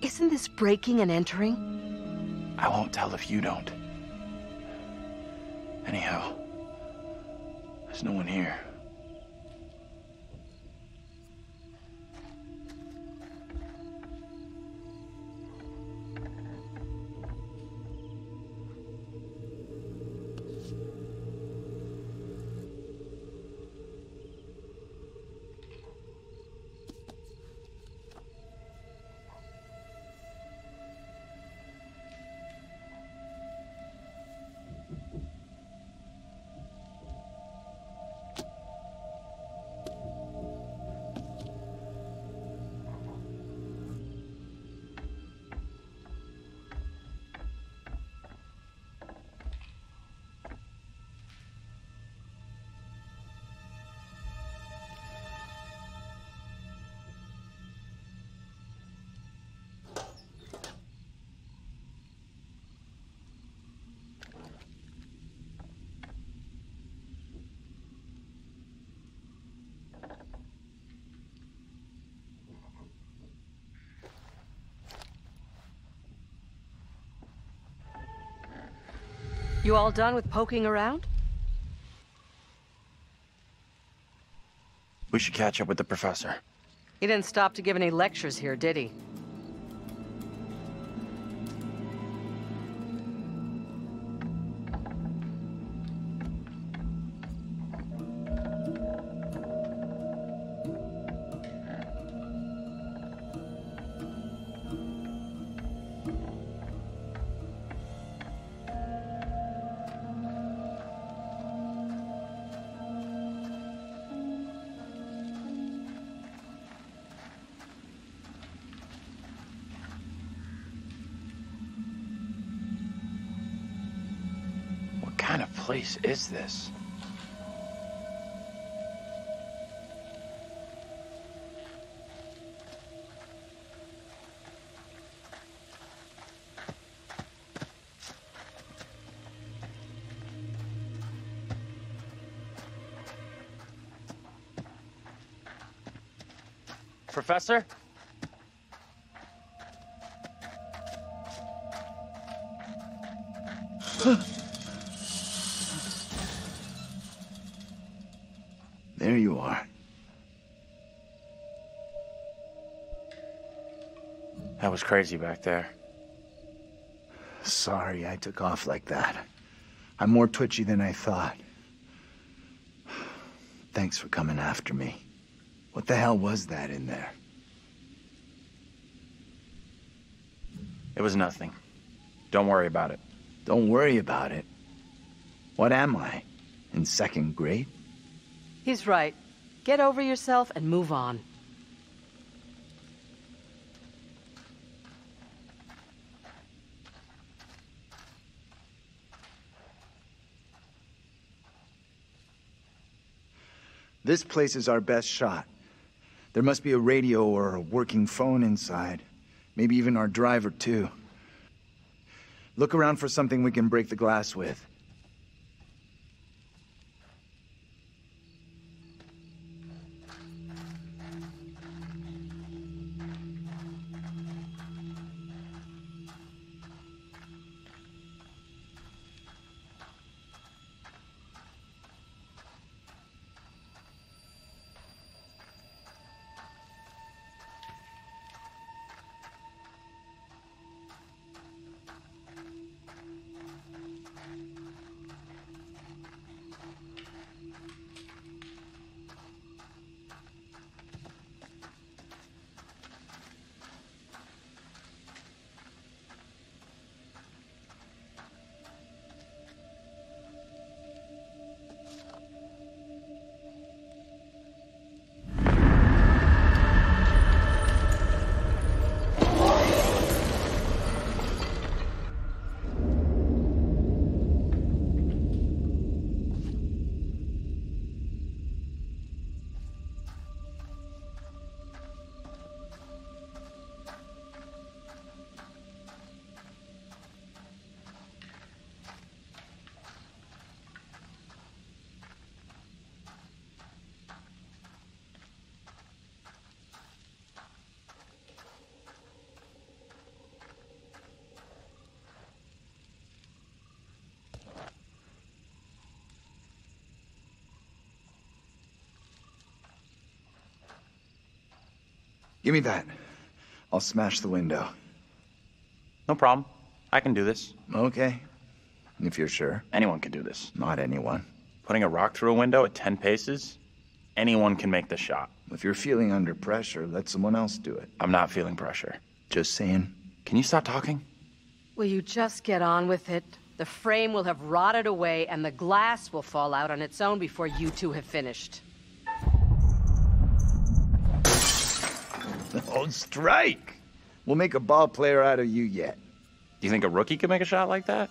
Isn't this breaking and entering? I won't tell if you don't. Anyhow, there's no one here. You all done with poking around? We should catch up with the professor. He didn't stop to give any lectures here, did he? place is this? Professor? Was crazy back there. Sorry I took off like that. I'm more twitchy than I thought. Thanks for coming after me. What the hell was that in there? It was nothing. Don't worry about it. Don't worry about it. What am I? In second grade? He's right. Get over yourself and move on. This place is our best shot. There must be a radio or a working phone inside. Maybe even our driver, too. Look around for something we can break the glass with. Give me that. I'll smash the window. No problem. I can do this. Okay. If you're sure. Anyone can do this. Not anyone. Putting a rock through a window at 10 paces? Anyone can make the shot. If you're feeling under pressure, let someone else do it. I'm not feeling pressure. Just saying. Can you stop talking? Will you just get on with it? The frame will have rotted away and the glass will fall out on its own before you two have finished. Oh, strike! We'll make a ball player out of you yet. Do you think a rookie could make a shot like that?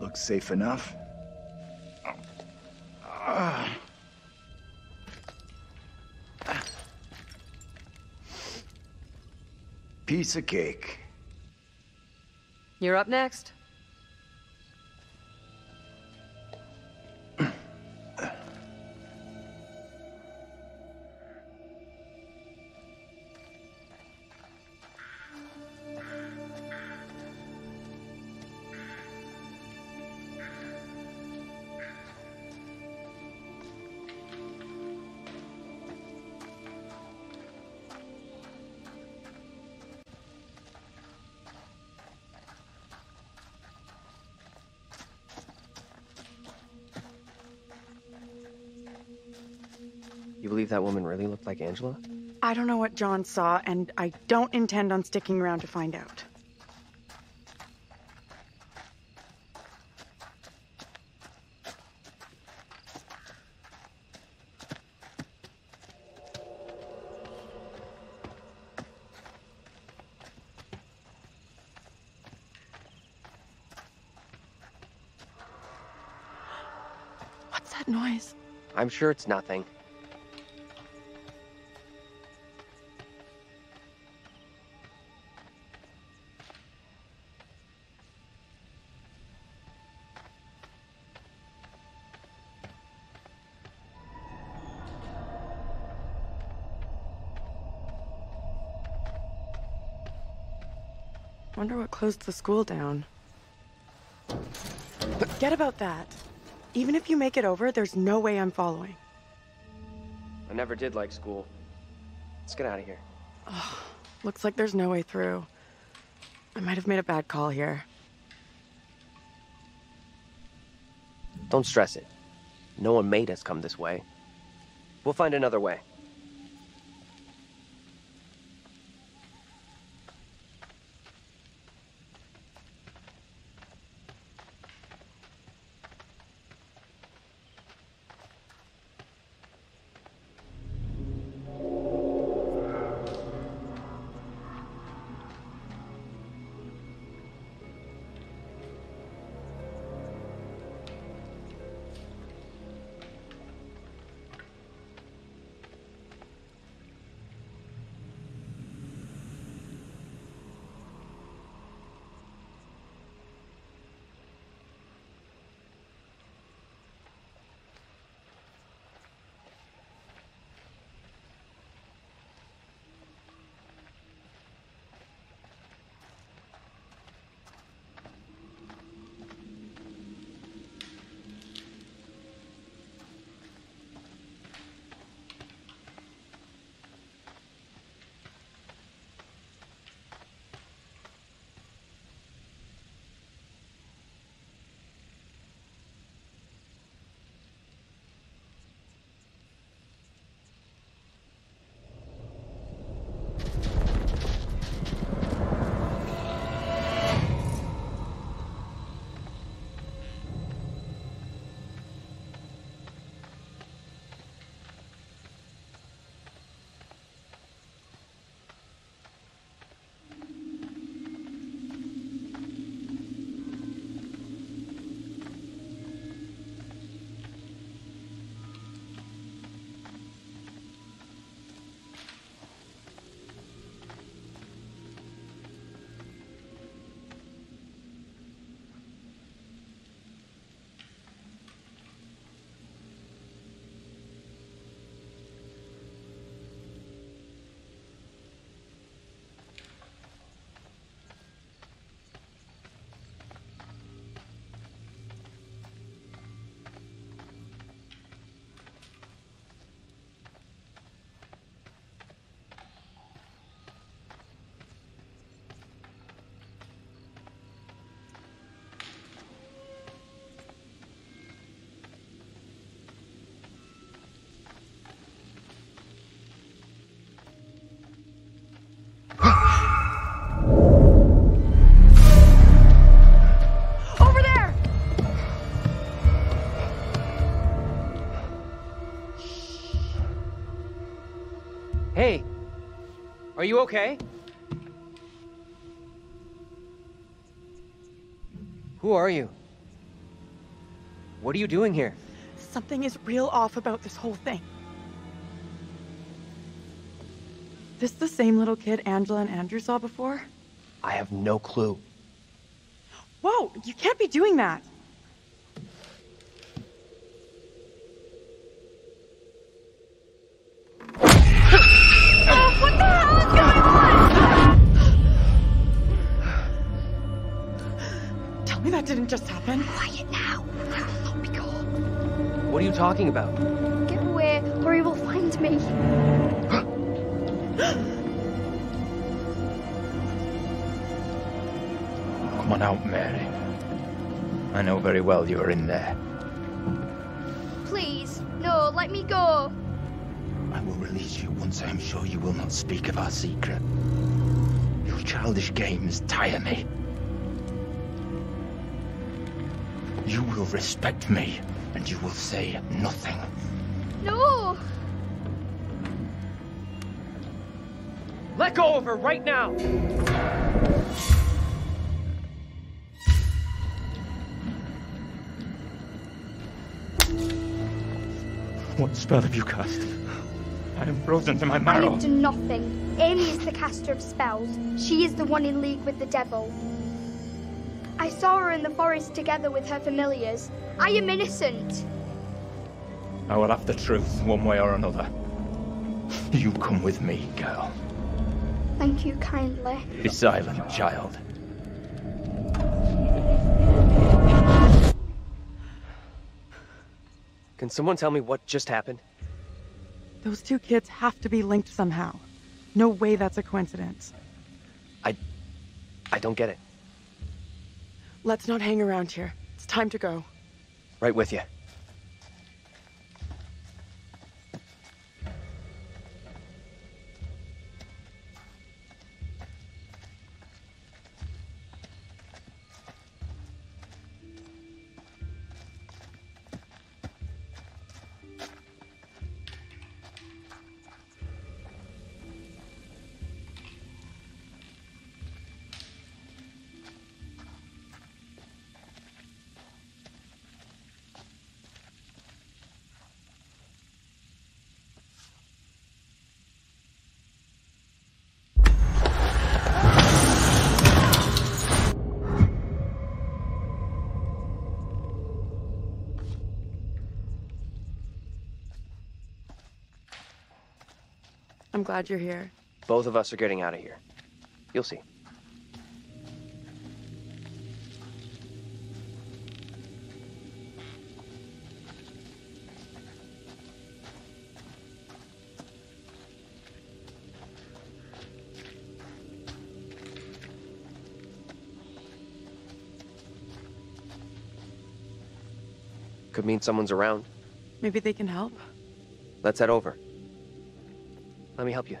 Looks safe enough. Ah. Piece of cake. You're up next. Like Angela? I don't know what John saw, and I don't intend on sticking around to find out. What's that noise? I'm sure it's nothing. Wonder what closed the school down. Forget about that. Even if you make it over, there's no way I'm following. I never did like school. Let's get out of here. Oh, Looks like there's no way through. I might have made a bad call here. Don't stress it. No one made us come this way. We'll find another way. Are you okay? Who are you? What are you doing here? Something is real off about this whole thing. This the same little kid Angela and Andrew saw before? I have no clue. Whoa, you can't be doing that. Didn't just happen. Quiet now. I will be caught. What are you talking about? Get away, or he will find me. Come on out, Mary. I know very well you're in there. Please, no, let me go. I will release you once I am sure you will not speak of our secret. Your childish games tire me. Will respect me, and you will say nothing. No! Let go of her right now! What spell have you cast? I am frozen to my marrow. I marrow. have done nothing. Amy is the caster of spells. She is the one in league with the devil. I saw her in the forest together with her familiars. I am innocent. I will have the truth, one way or another. You come with me, girl. Thank you kindly. Be silent, child. Can someone tell me what just happened? Those two kids have to be linked somehow. No way that's a coincidence. I... I don't get it. Let's not hang around here. It's time to go. Right with you. I'm glad you're here. Both of us are getting out of here. You'll see. Could mean someone's around. Maybe they can help. Let's head over. Let me help you.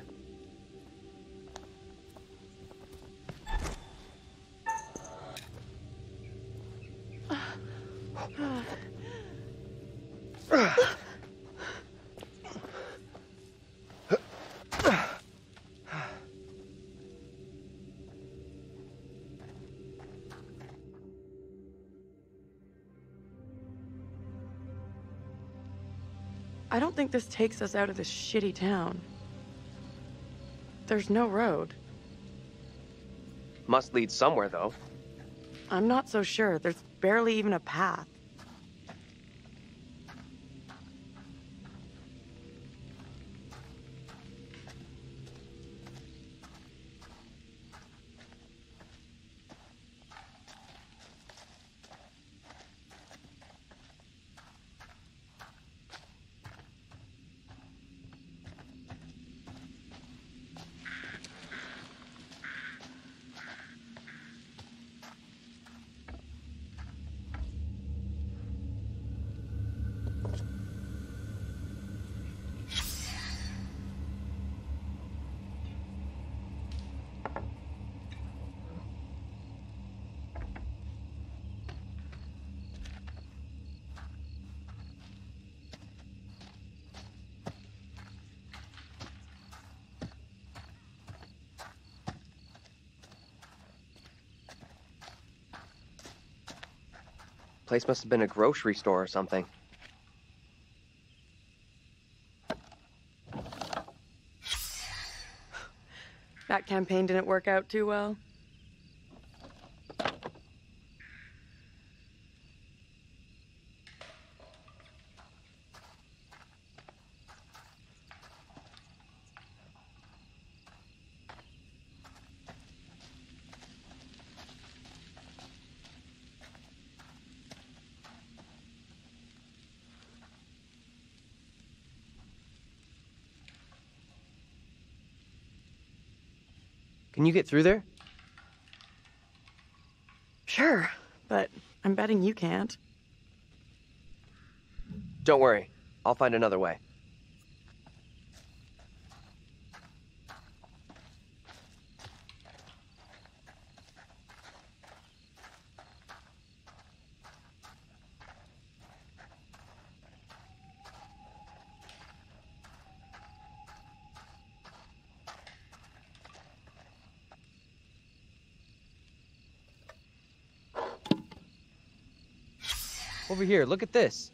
I don't think this takes us out of this shitty town. There's no road. Must lead somewhere, though. I'm not so sure. There's barely even a path. Place must have been a grocery store or something. That campaign didn't work out too well. Can you get through there? Sure, but I'm betting you can't. Don't worry. I'll find another way. Over here, look at this.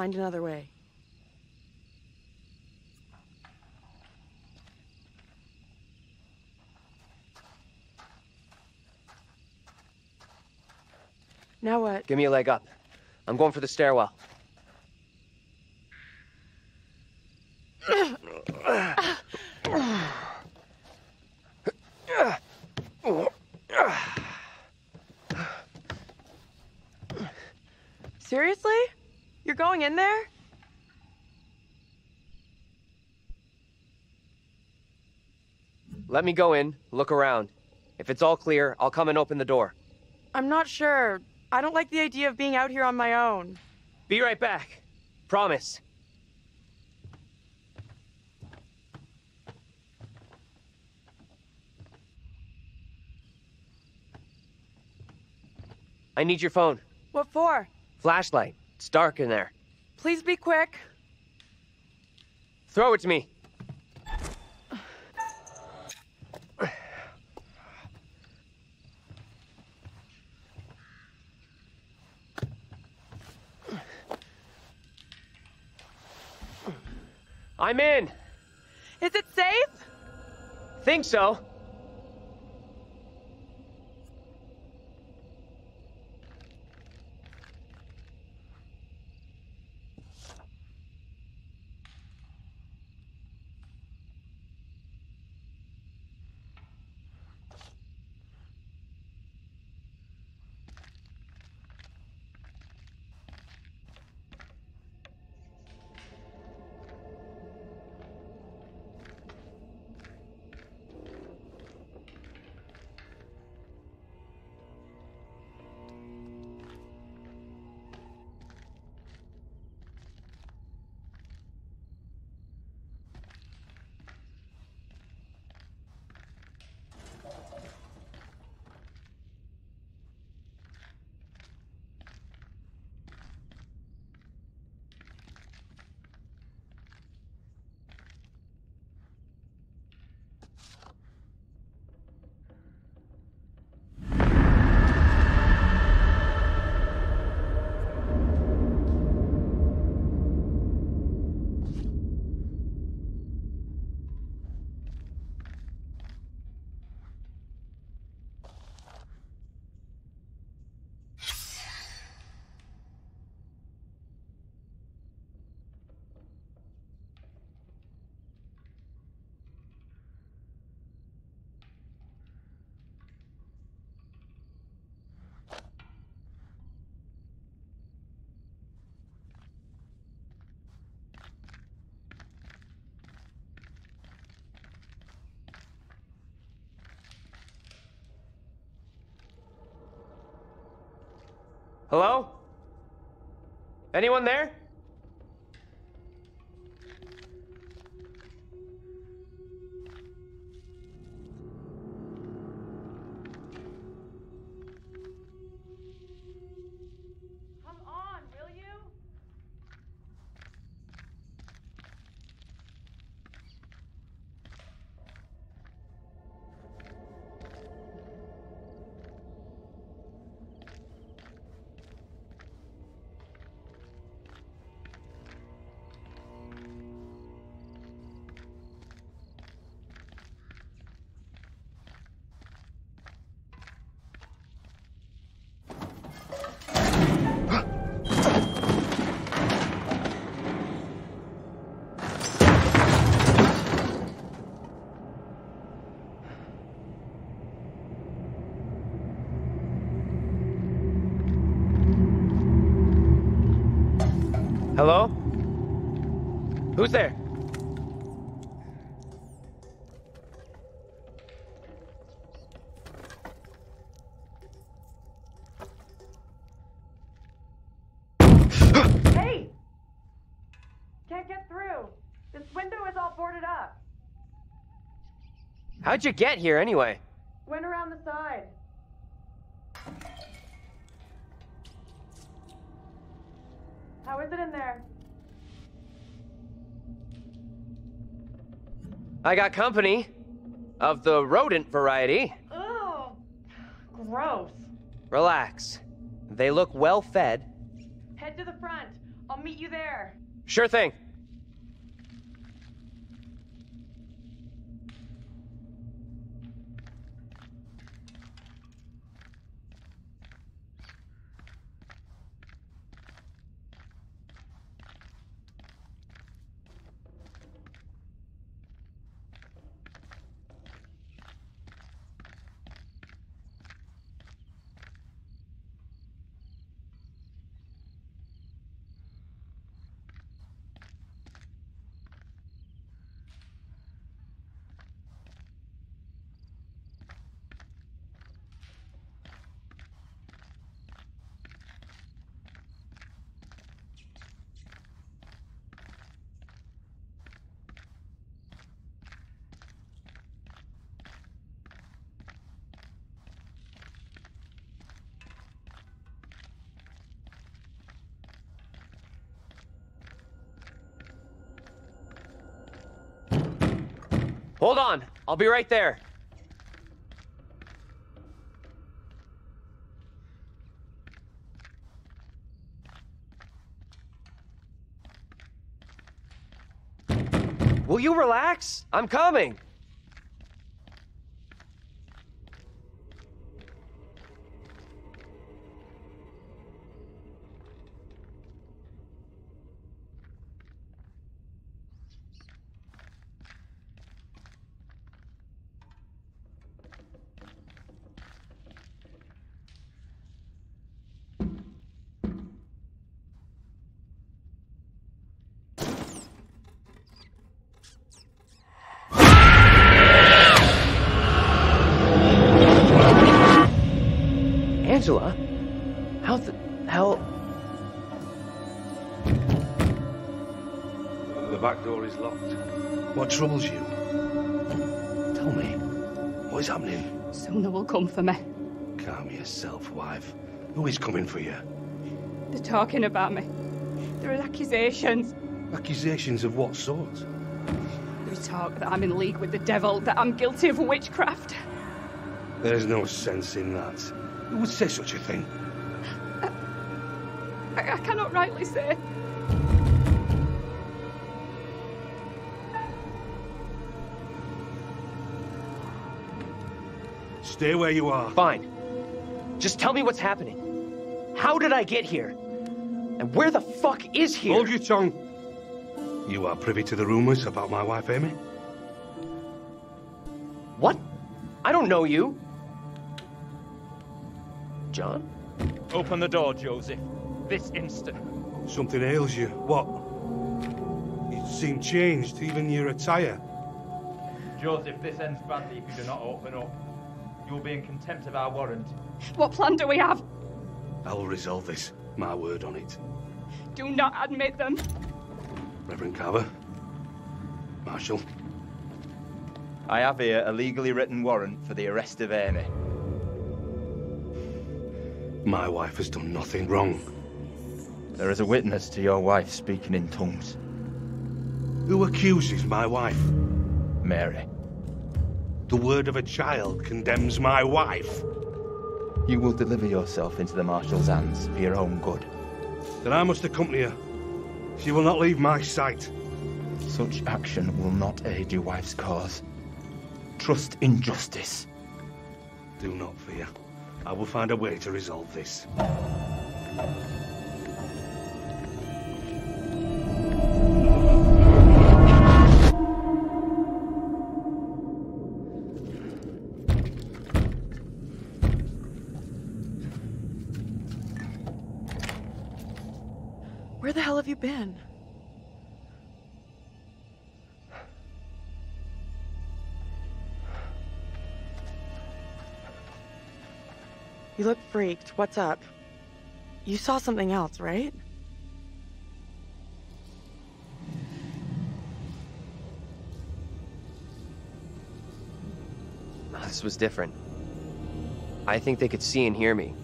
Find another way. Now what? Give me a leg up. I'm going for the stairwell. Seriously? You're going in there? Let me go in, look around. If it's all clear, I'll come and open the door. I'm not sure. I don't like the idea of being out here on my own. Be right back. Promise. I need your phone. What for? Flashlight. It's dark in there. Please be quick. Throw it to me. I'm in. Is it safe? Think so. Hello? Anyone there? Who's there? Hey! Can't get through. This window is all boarded up. How'd you get here anyway? Went around the side. How is it in there? I got company. Of the rodent variety. Ugh. Gross. Relax. They look well fed. Head to the front. I'll meet you there. Sure thing. Hold on. I'll be right there. Will you relax? I'm coming. Angela? How the hell? The back door is locked. What troubles you? Tell me. What is happening? Soon they will come for me. Calm yourself, wife. Who is coming for you? They're talking about me. There are accusations. Accusations of what sort? There's talk that I'm in league with the devil, that I'm guilty of witchcraft. There's no sense in that. Who would say such a thing? I, I cannot rightly say. Stay where you are. Fine. Just tell me what's happening. How did I get here? And where the fuck is here? Hold your tongue. You are privy to the rumors about my wife, Amy? What? I don't know you. John? Open the door, Joseph. This instant. Something ails you. What? You seem changed, even your attire. Joseph, this ends badly if you do not open up. You will be in contempt of our warrant. What plan do we have? I will resolve this. My word on it. Do not admit them. Reverend Carver. Marshal. I have here a legally written warrant for the arrest of Amy. My wife has done nothing wrong. There is a witness to your wife speaking in tongues. Who accuses my wife? Mary. The word of a child condemns my wife. You will deliver yourself into the Marshal's hands for your own good. Then I must accompany her. She will not leave my sight. Such action will not aid your wife's cause. Trust in justice. Do not fear. I will find a way to resolve this. You look freaked. What's up? You saw something else, right? This was different. I think they could see and hear me.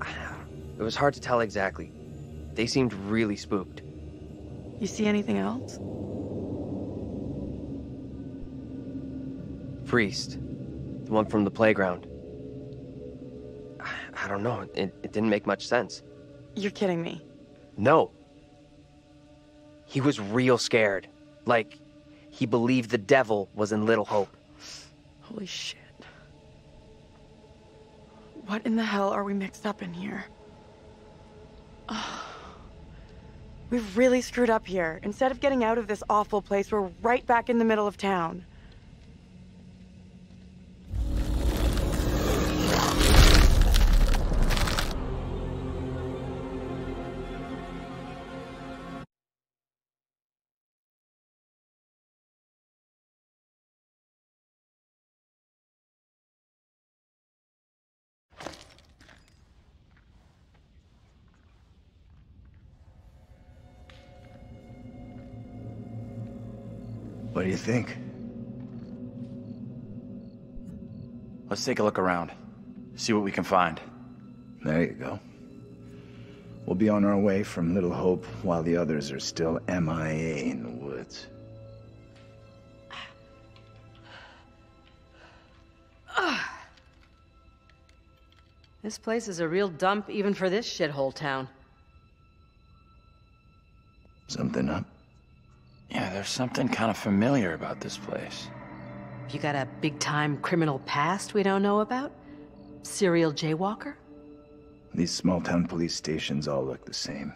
It was hard to tell exactly. They seemed really spooked. You see anything else? Priest. The one from the playground. I don't know. It, it didn't make much sense. You're kidding me. No. He was real scared. Like, he believed the devil was in Little Hope. Holy shit. What in the hell are we mixed up in here? Ugh. We've really screwed up here. Instead of getting out of this awful place, we're right back in the middle of town. You think? Let's take a look around. See what we can find. There you go. We'll be on our way from Little Hope while the others are still MIA in the woods. This place is a real dump even for this shithole town. Something up? Yeah, there's something kind of familiar about this place. You got a big-time criminal past we don't know about? Serial jaywalker? These small-town police stations all look the same.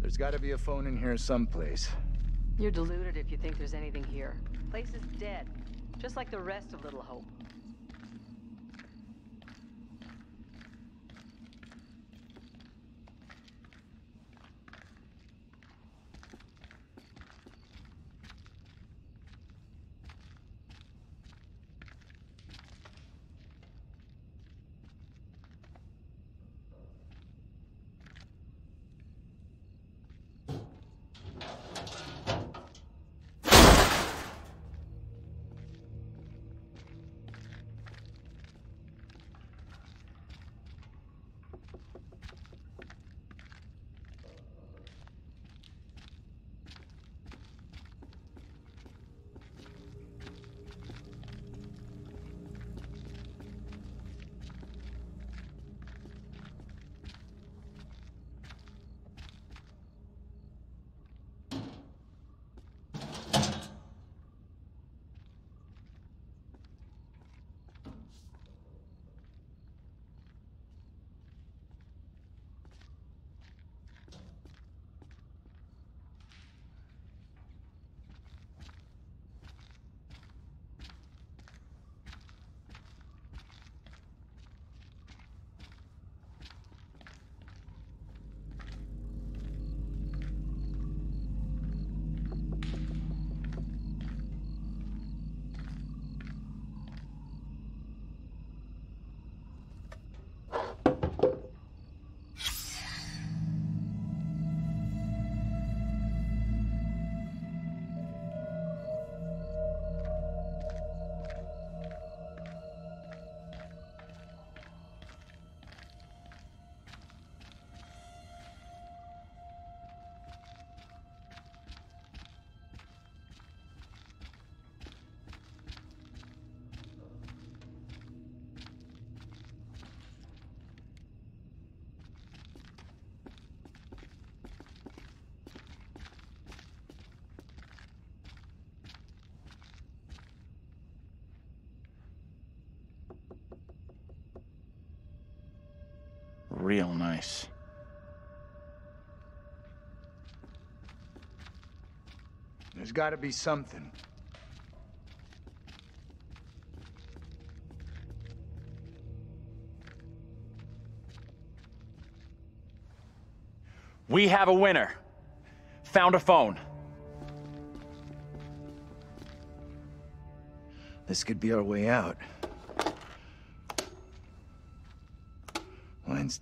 There's gotta be a phone in here someplace. You're deluded if you think there's anything here. Place is dead, just like the rest of Little Hope. Real nice. There's gotta be something. We have a winner. Found a phone. This could be our way out.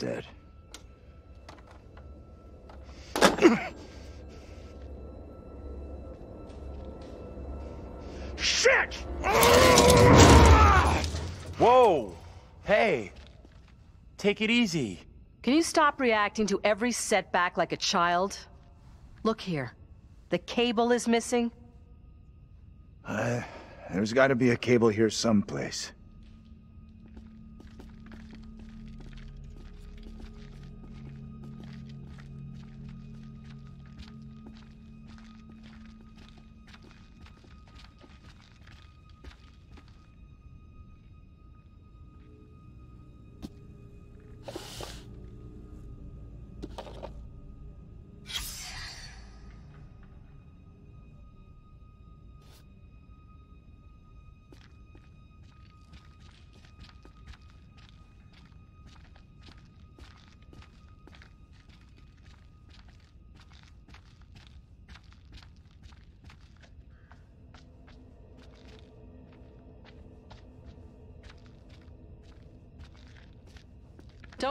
Line's dead. Shit! Whoa! Hey! Take it easy. Can you stop reacting to every setback like a child? Look here. The cable is missing. I There's gotta be a cable here someplace.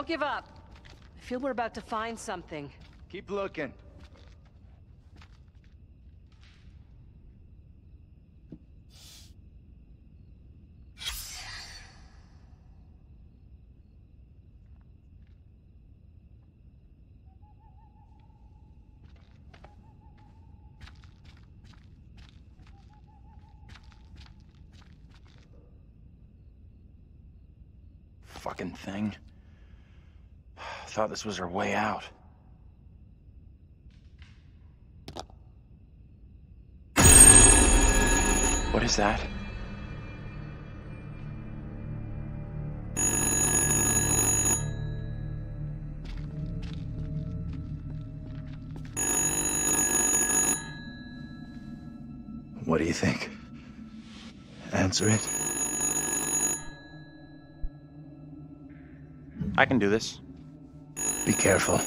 Don't give up. I feel we're about to find something. Keep looking. Fucking thing. Thought this was our way out. What is that? What do you think? Answer it. I can do this. Be careful.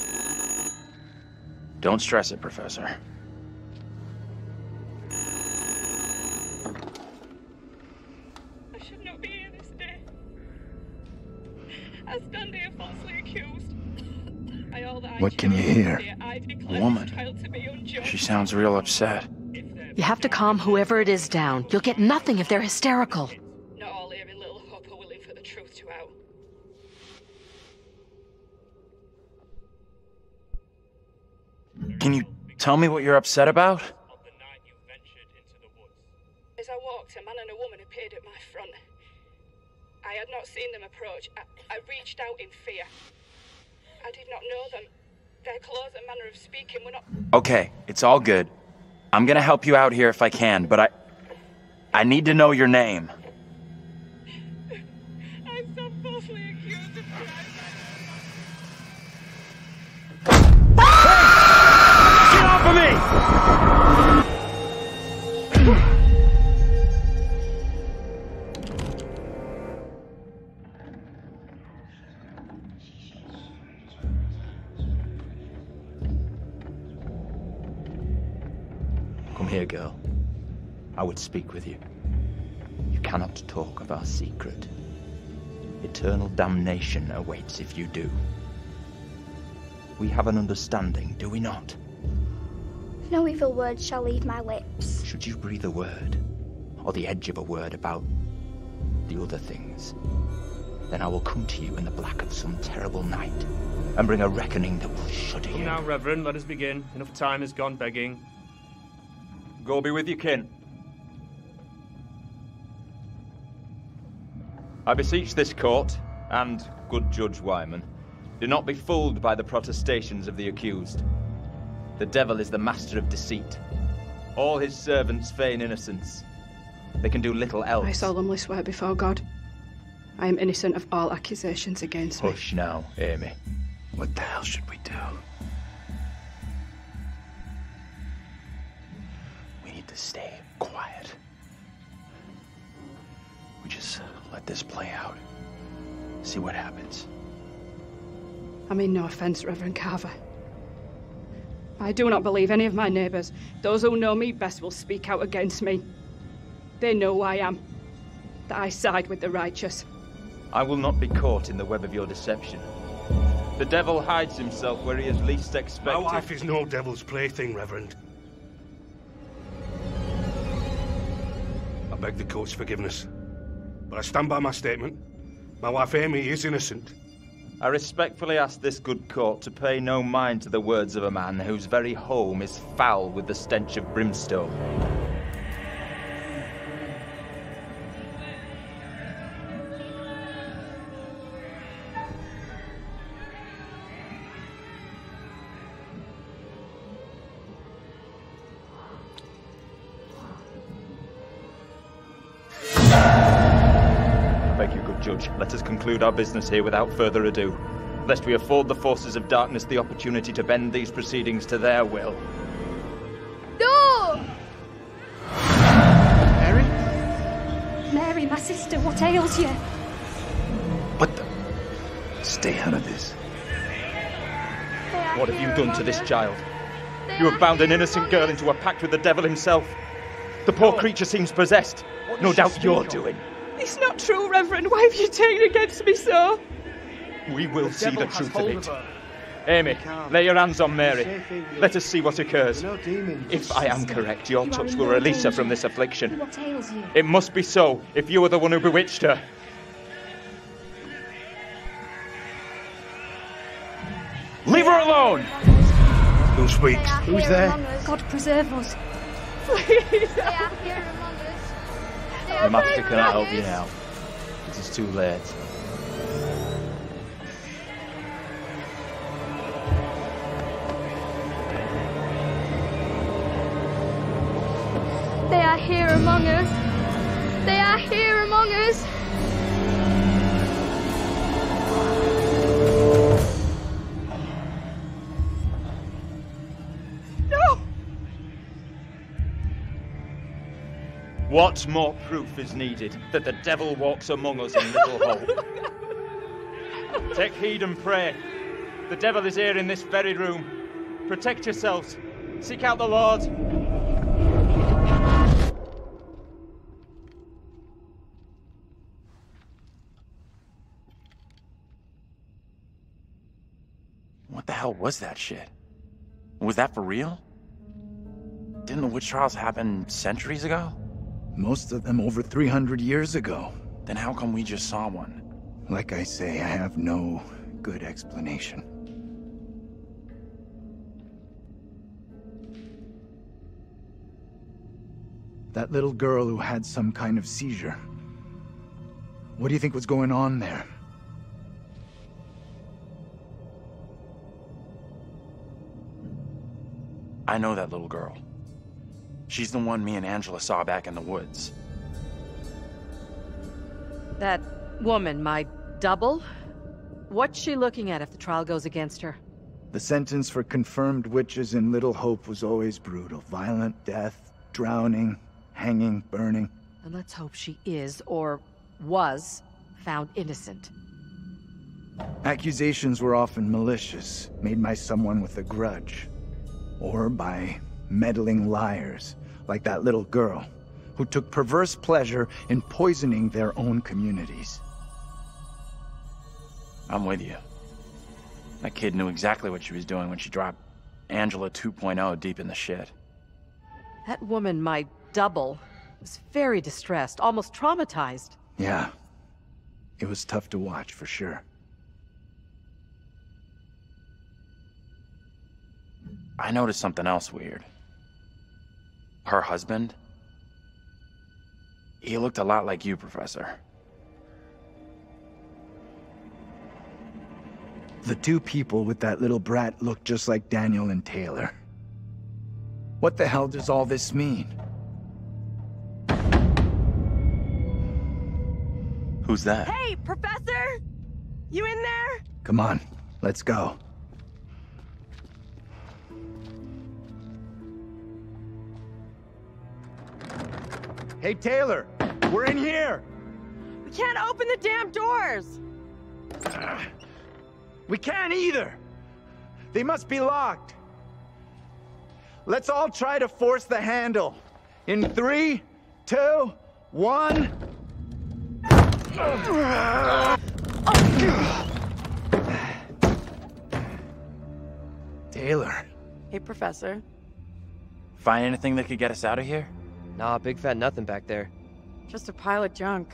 Don't stress it, Professor. I should not be here this day. I stand here falsely accused. I all I What can you hear? here, I A declare this woman. trial to be unjust. She sounds real upset. You have to calm whoever it is down. You'll get nothing if they're hysterical. Tell me what you're upset about? As I walked, a man and a woman appeared at my front. I had not seen them approach. I, I reached out in fear. I did not know them. Their clothes and manner of speaking were not. Okay, it's all good. I'm gonna help you out here if I can, but I. I need to know your name. I would speak with you. You cannot talk of our secret. Eternal damnation awaits if you do. We have an understanding, do we not? No evil word shall leave my lips. Should you breathe a word, or the edge of a word about the other things, then I will come to you in the black of some terrible night and bring a reckoning that will shudder Come you. now, Reverend, let us begin. Enough time has gone begging. Go be with your kin. I beseech this court, and good Judge Wyman, do not be fooled by the protestations of the accused. The devil is the master of deceit. All his servants feign innocence. They can do little else. I solemnly swear before God, I am innocent of all accusations against me. Hush now, Amy. What the hell should we do? We need to stay let this play out. See what happens. I mean no offence, Reverend Carver. I do not believe any of my neighbours. Those who know me best will speak out against me. They know who I am. That I side with the righteous. I will not be caught in the web of your deception. The devil hides himself where he is least expected. My expected. wife is no devil's plaything, Reverend. I beg the court's forgiveness. But I stand by my statement. My wife Amy is innocent. I respectfully ask this good court to pay no mind to the words of a man whose very home is foul with the stench of brimstone. Conclude our business here without further ado, lest we afford the forces of darkness the opportunity to bend these proceedings to their will. No! Mary? Mary, my sister, what ails you? What the? Stay out of this. What have you done to this child? You have bound an innocent girl into a pact with the devil himself. The poor creature seems possessed. No doubt you're doing. It's not true, Reverend. Why have you taken against me so? We will The see the truth of it. of. Amy, lay your hands on Mary. Let us see what occurs. No. If I am correct, your You touch will no release her from this affliction. What ails you? It must be so if you are the one who bewitched her. Leave her alone! Who speaks? Who's there? God preserve us. Please. The master cannot help you now. It is too late. They are here among us. They are here among us. What more proof is needed that the devil walks among us in Little Hope? Take heed and pray. The devil is here in this very room. Protect yourselves. Seek out the Lord. What the hell was that shit? Was that for real? Didn't the witch trials happen centuries ago? Most of them over 300 years ago. Then how come we just saw one? Like I say, I have no good explanation. That little girl who had some kind of seizure. What do you think was going on there? I know that little girl. She's the one me and Angela saw back in the woods. That woman, my double? What's she looking at if the trial goes against her? The sentence for confirmed witches in Little Hope was always brutal. Violent death, drowning, hanging, burning. And let's hope she is, or was, found innocent. Accusations were often malicious, made by someone with a grudge. Or by meddling liars, like that little girl, who took perverse pleasure in poisoning their own communities. I'm with you. That kid knew exactly what she was doing when she dropped Angela 2.0 deep in the shit. That woman, my double, was very distressed, almost traumatized. Yeah. It was tough to watch, for sure. I noticed something else weird. Her husband? He looked a lot like you, Professor. The two people with that little brat looked just like Daniel and Taylor. What the hell does all this mean? Who's that? Hey, Professor! You in there? Come on, let's go. Hey, Taylor! We're in here! We can't open the damn doors! We can't either! They must be locked. Let's all try to force the handle. In three, two, one. Taylor. Hey, Professor. Find anything that could get us out of here? Nah, big fat nothing back there. Just a pile of junk.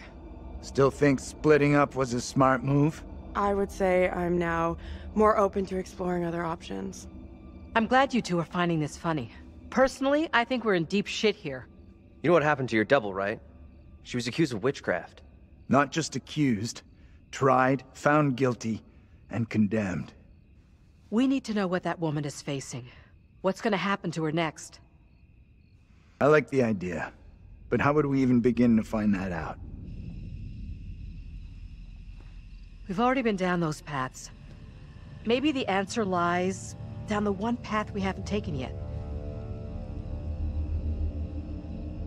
Still think splitting up was a smart move? I would say I'm now more open to exploring other options. I'm glad you two are finding this funny. Personally, I think we're in deep shit here. You know what happened to your double, right? She was accused of witchcraft. Not just accused, tried, found guilty, and condemned. We need to know what that woman is facing. What's gonna happen to her next? I like the idea, but how would we even begin to find that out? We've already been down those paths. Maybe the answer lies down the one path we haven't taken yet.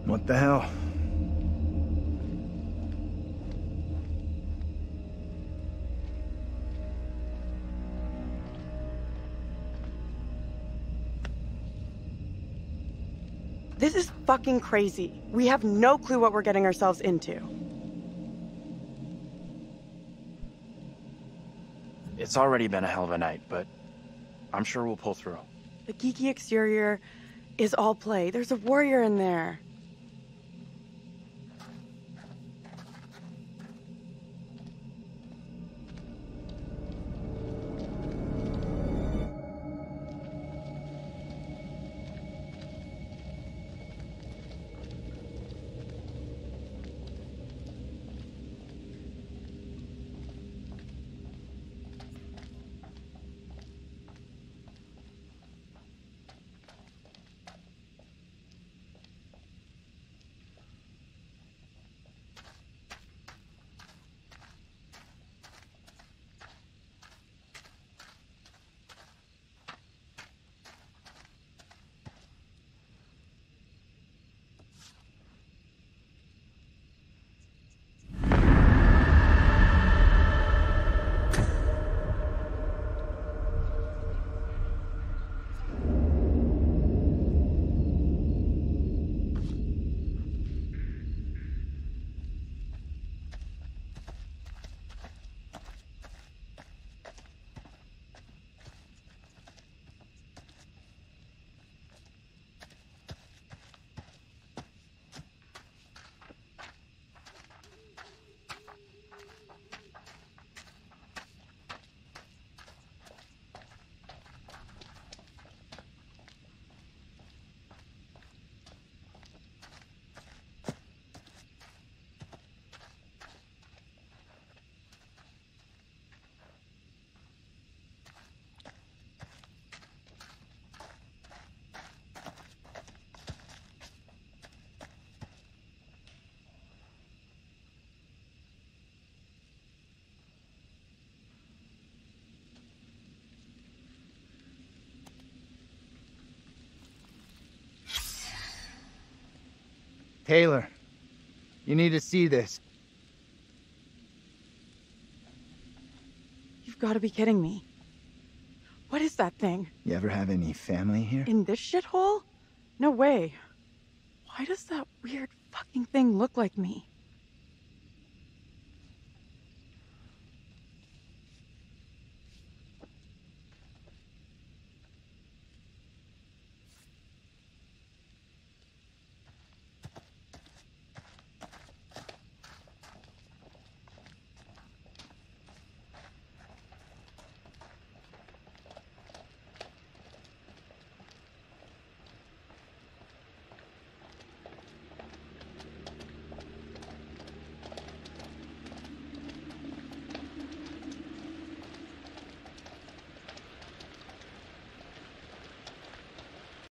What the hell? This is fucking crazy. We have no clue what we're getting ourselves into. It's already been a hell of a night, but I'm sure we'll pull through. The geeky exterior is all play. There's a warrior in there. Taylor, you need to see this. You've got to be kidding me. What is that thing? You ever have any family here? In this shithole? No way. Why does that weird fucking thing look like me?